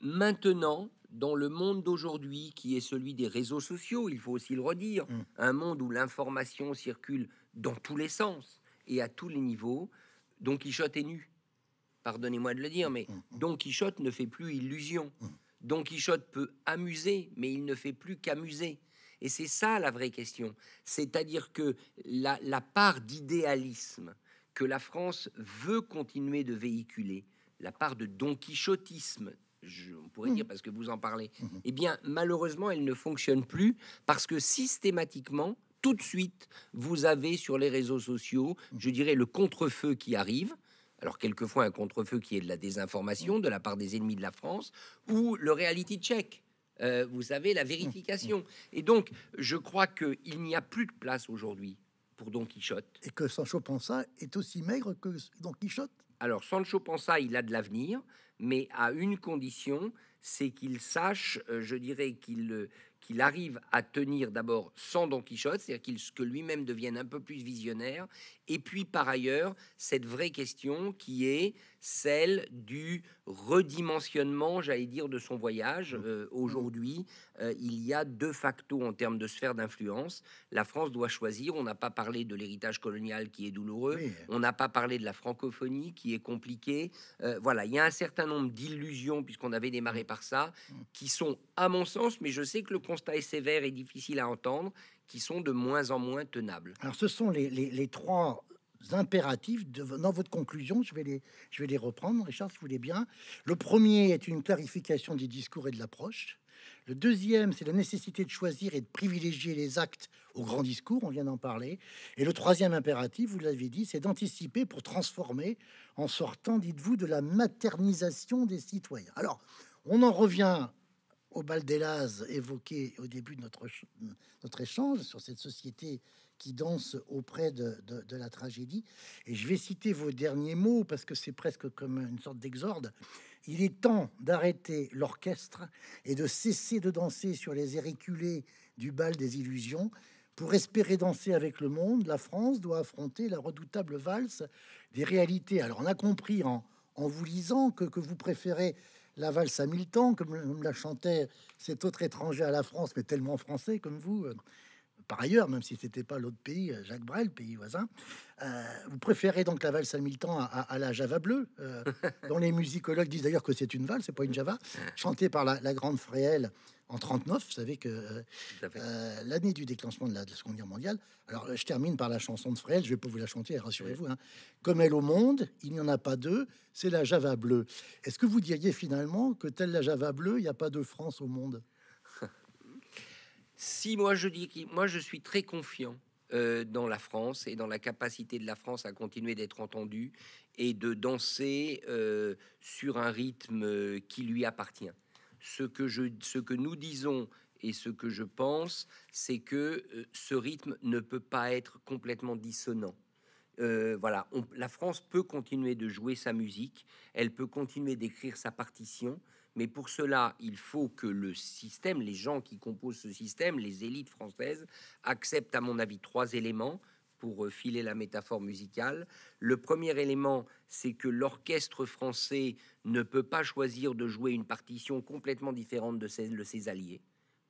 Speaker 2: maintenant, dans le monde d'aujourd'hui, qui est celui des réseaux sociaux, il faut aussi le redire,
Speaker 1: Mm.
Speaker 2: un monde où l'information circule dans tous les sens et à tous les niveaux, Don Quichotte est nu. Pardonnez-moi de le dire, mais
Speaker 1: Mm,
Speaker 2: Don Quichotte ne fait plus illusion. Don Quichotte peut amuser, mais il ne fait plus qu'amuser. Et c'est ça la vraie question. C'est-à-dire que la, la part d'idéalisme que la France veut continuer de véhiculer, la part de Don Quichotisme, je, on pourrait dire parce que vous en parlez, eh bien malheureusement elle ne fonctionne plus parce que systématiquement, tout de suite, vous avez sur les réseaux sociaux, je dirais, le contre-feu qui arrive. Alors quelquefois un contre-feu qui est de la désinformation de la part des ennemis de la France, ou le reality check. Euh, vous savez, la vérification. Et donc, je crois qu'il n'y a plus de place aujourd'hui pour Don Quichotte.
Speaker 1: Et que Sancho Panza est aussi maigre que Don Quichotte?
Speaker 2: Alors, Sancho Panza, il a de l'avenir, mais à une condition, c'est qu'il sache, euh, je dirais, qu'il euh, qu'il arrive à tenir d'abord sans Don Quichotte, c'est-à-dire qu'il que lui-même devienne un peu plus visionnaire, et puis par ailleurs, cette vraie question qui est celle du redimensionnement, j'allais dire, de son voyage. Euh, Aujourd'hui, euh, il y a de facto, en termes de sphère d'influence, la France doit choisir. On n'a pas parlé de l'héritage colonial qui est douloureux.
Speaker 1: Oui.
Speaker 2: On n'a pas parlé de la francophonie qui est compliquée. Euh, voilà, il y a un certain nombre d'illusions, puisqu'on avait démarré par ça, qui sont, à mon sens, mais je sais que le constat est sévère et difficile à entendre, qui sont de moins en moins tenables.
Speaker 1: Alors, ce sont les, les- les trois impératifs de, dans votre conclusion. Je vais, les, je vais les reprendre, Richard, si vous voulez bien. Le premier est une clarification du discours et de l'approche. Le deuxième, c'est la nécessité de choisir et de privilégier les actes au grand discours, on vient d'en parler. Et le troisième impératif, vous l'avez dit, c'est d'anticiper pour transformer en sortant, dites-vous, de la maternisation des citoyens. Alors, on en revient au bal d'Élaz évoqué au début de notre, notre échange sur cette société qui danse auprès de, de- la tragédie. Et je vais citer vos derniers mots parce que c'est presque comme une sorte d'exorde. Il est temps d'arrêter l'orchestre et de cesser de danser sur les auriculés du bal des illusions. Pour espérer danser avec le monde, la France doit affronter la redoutable valse des réalités. Alors on a compris en, en vous lisant que, que vous préférez la valse à mille temps, comme, comme la chantait cet autre étranger à la France, mais tellement français comme vous, euh, par ailleurs, même si c'était pas l'autre pays, euh, Jacques Brel, pays voisin. Euh, vous préférez donc la valse à mille temps à, la Java bleue, euh, [laughs] dont les musicologues disent d'ailleurs que c'est une valse, c'est pas une Java, chantée par la, grande Fréhel en 39. Vous savez que l'année du déclenchement de la, Seconde Guerre mondiale. Alors, je termine par la chanson de Fréhel. Je vais pas vous la chanter, rassurez-vous. Hein. Comme elle au monde, il n'y en a pas deux. C'est la Java bleue. Est-ce que vous diriez finalement que telle la Java bleue, il n'y a pas de France au monde?
Speaker 2: Si moi je dis que moi je suis très confiant euh, dans la France et dans la capacité de la France à continuer d'être entendue et de danser euh, sur un rythme qui lui appartient. Ce que, je, ce que nous disons et ce que je pense, c'est que euh, ce rythme ne peut pas être complètement dissonant. voilà, la France peut continuer de jouer sa musique, elle peut continuer d'écrire sa partition, mais pour cela, il faut que le système, les gens qui composent ce système, les élites françaises, acceptent, à mon avis, trois éléments pour euh, filer la métaphore musicale. Le premier élément, c'est que l'orchestre français ne peut pas choisir de jouer une partition complètement différente de celle de ses alliés.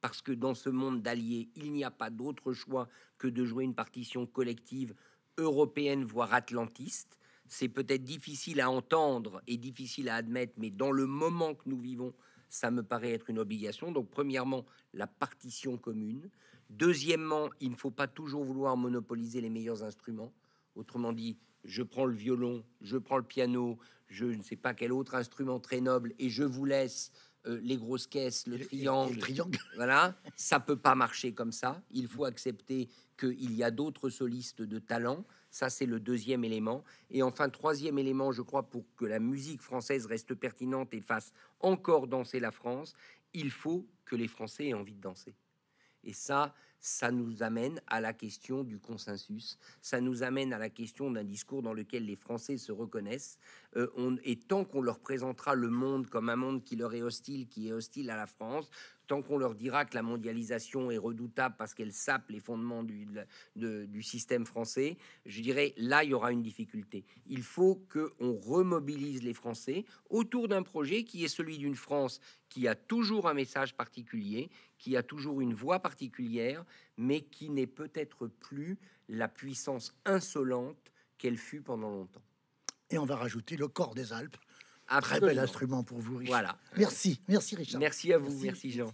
Speaker 2: Parce que dans ce monde d'alliés, il n'y a pas d'autre choix que de jouer une partition collective européenne, voire atlantiste c'est peut-être difficile à entendre et difficile à admettre, mais dans le moment que nous vivons, ça me paraît être une obligation. Donc, premièrement, la partition commune. Deuxièmement, il ne faut pas toujours vouloir monopoliser les meilleurs instruments. Autrement dit, je prends le violon, je prends le piano, je ne sais pas quel autre instrument très noble, et je vous laisse euh, les grosses caisses, le triangle. [laughs] Voilà, ça peut pas marcher comme ça. Il faut accepter qu'il y a d'autres solistes de talent. Ça, c'est le deuxième élément. Et enfin, troisième élément, je crois, pour que la musique française reste pertinente et fasse encore danser la France, il faut que les Français aient envie de danser. Et ça, ça nous amène à la question du consensus, ça nous amène à la question d'un discours dans lequel les Français se reconnaissent. Euh, on, et tant qu'on leur présentera le monde comme un monde qui leur est hostile, qui est hostile à la France, tant qu'on leur dira que la mondialisation est redoutable parce qu'elle sape les fondements du, du système français, je dirais là, il y aura une difficulté. Il faut qu'on remobilise les Français autour d'un projet qui est celui d'une France qui a toujours un message particulier, qui a toujours une voix particulière, mais qui n'est peut-être plus la puissance insolente qu'elle fut pendant longtemps.
Speaker 1: Et on va rajouter le corps des Alpes Très bel instrument pour vous,
Speaker 2: Voilà.
Speaker 1: Merci, merci Richard.
Speaker 2: Merci à vous, merci Jean.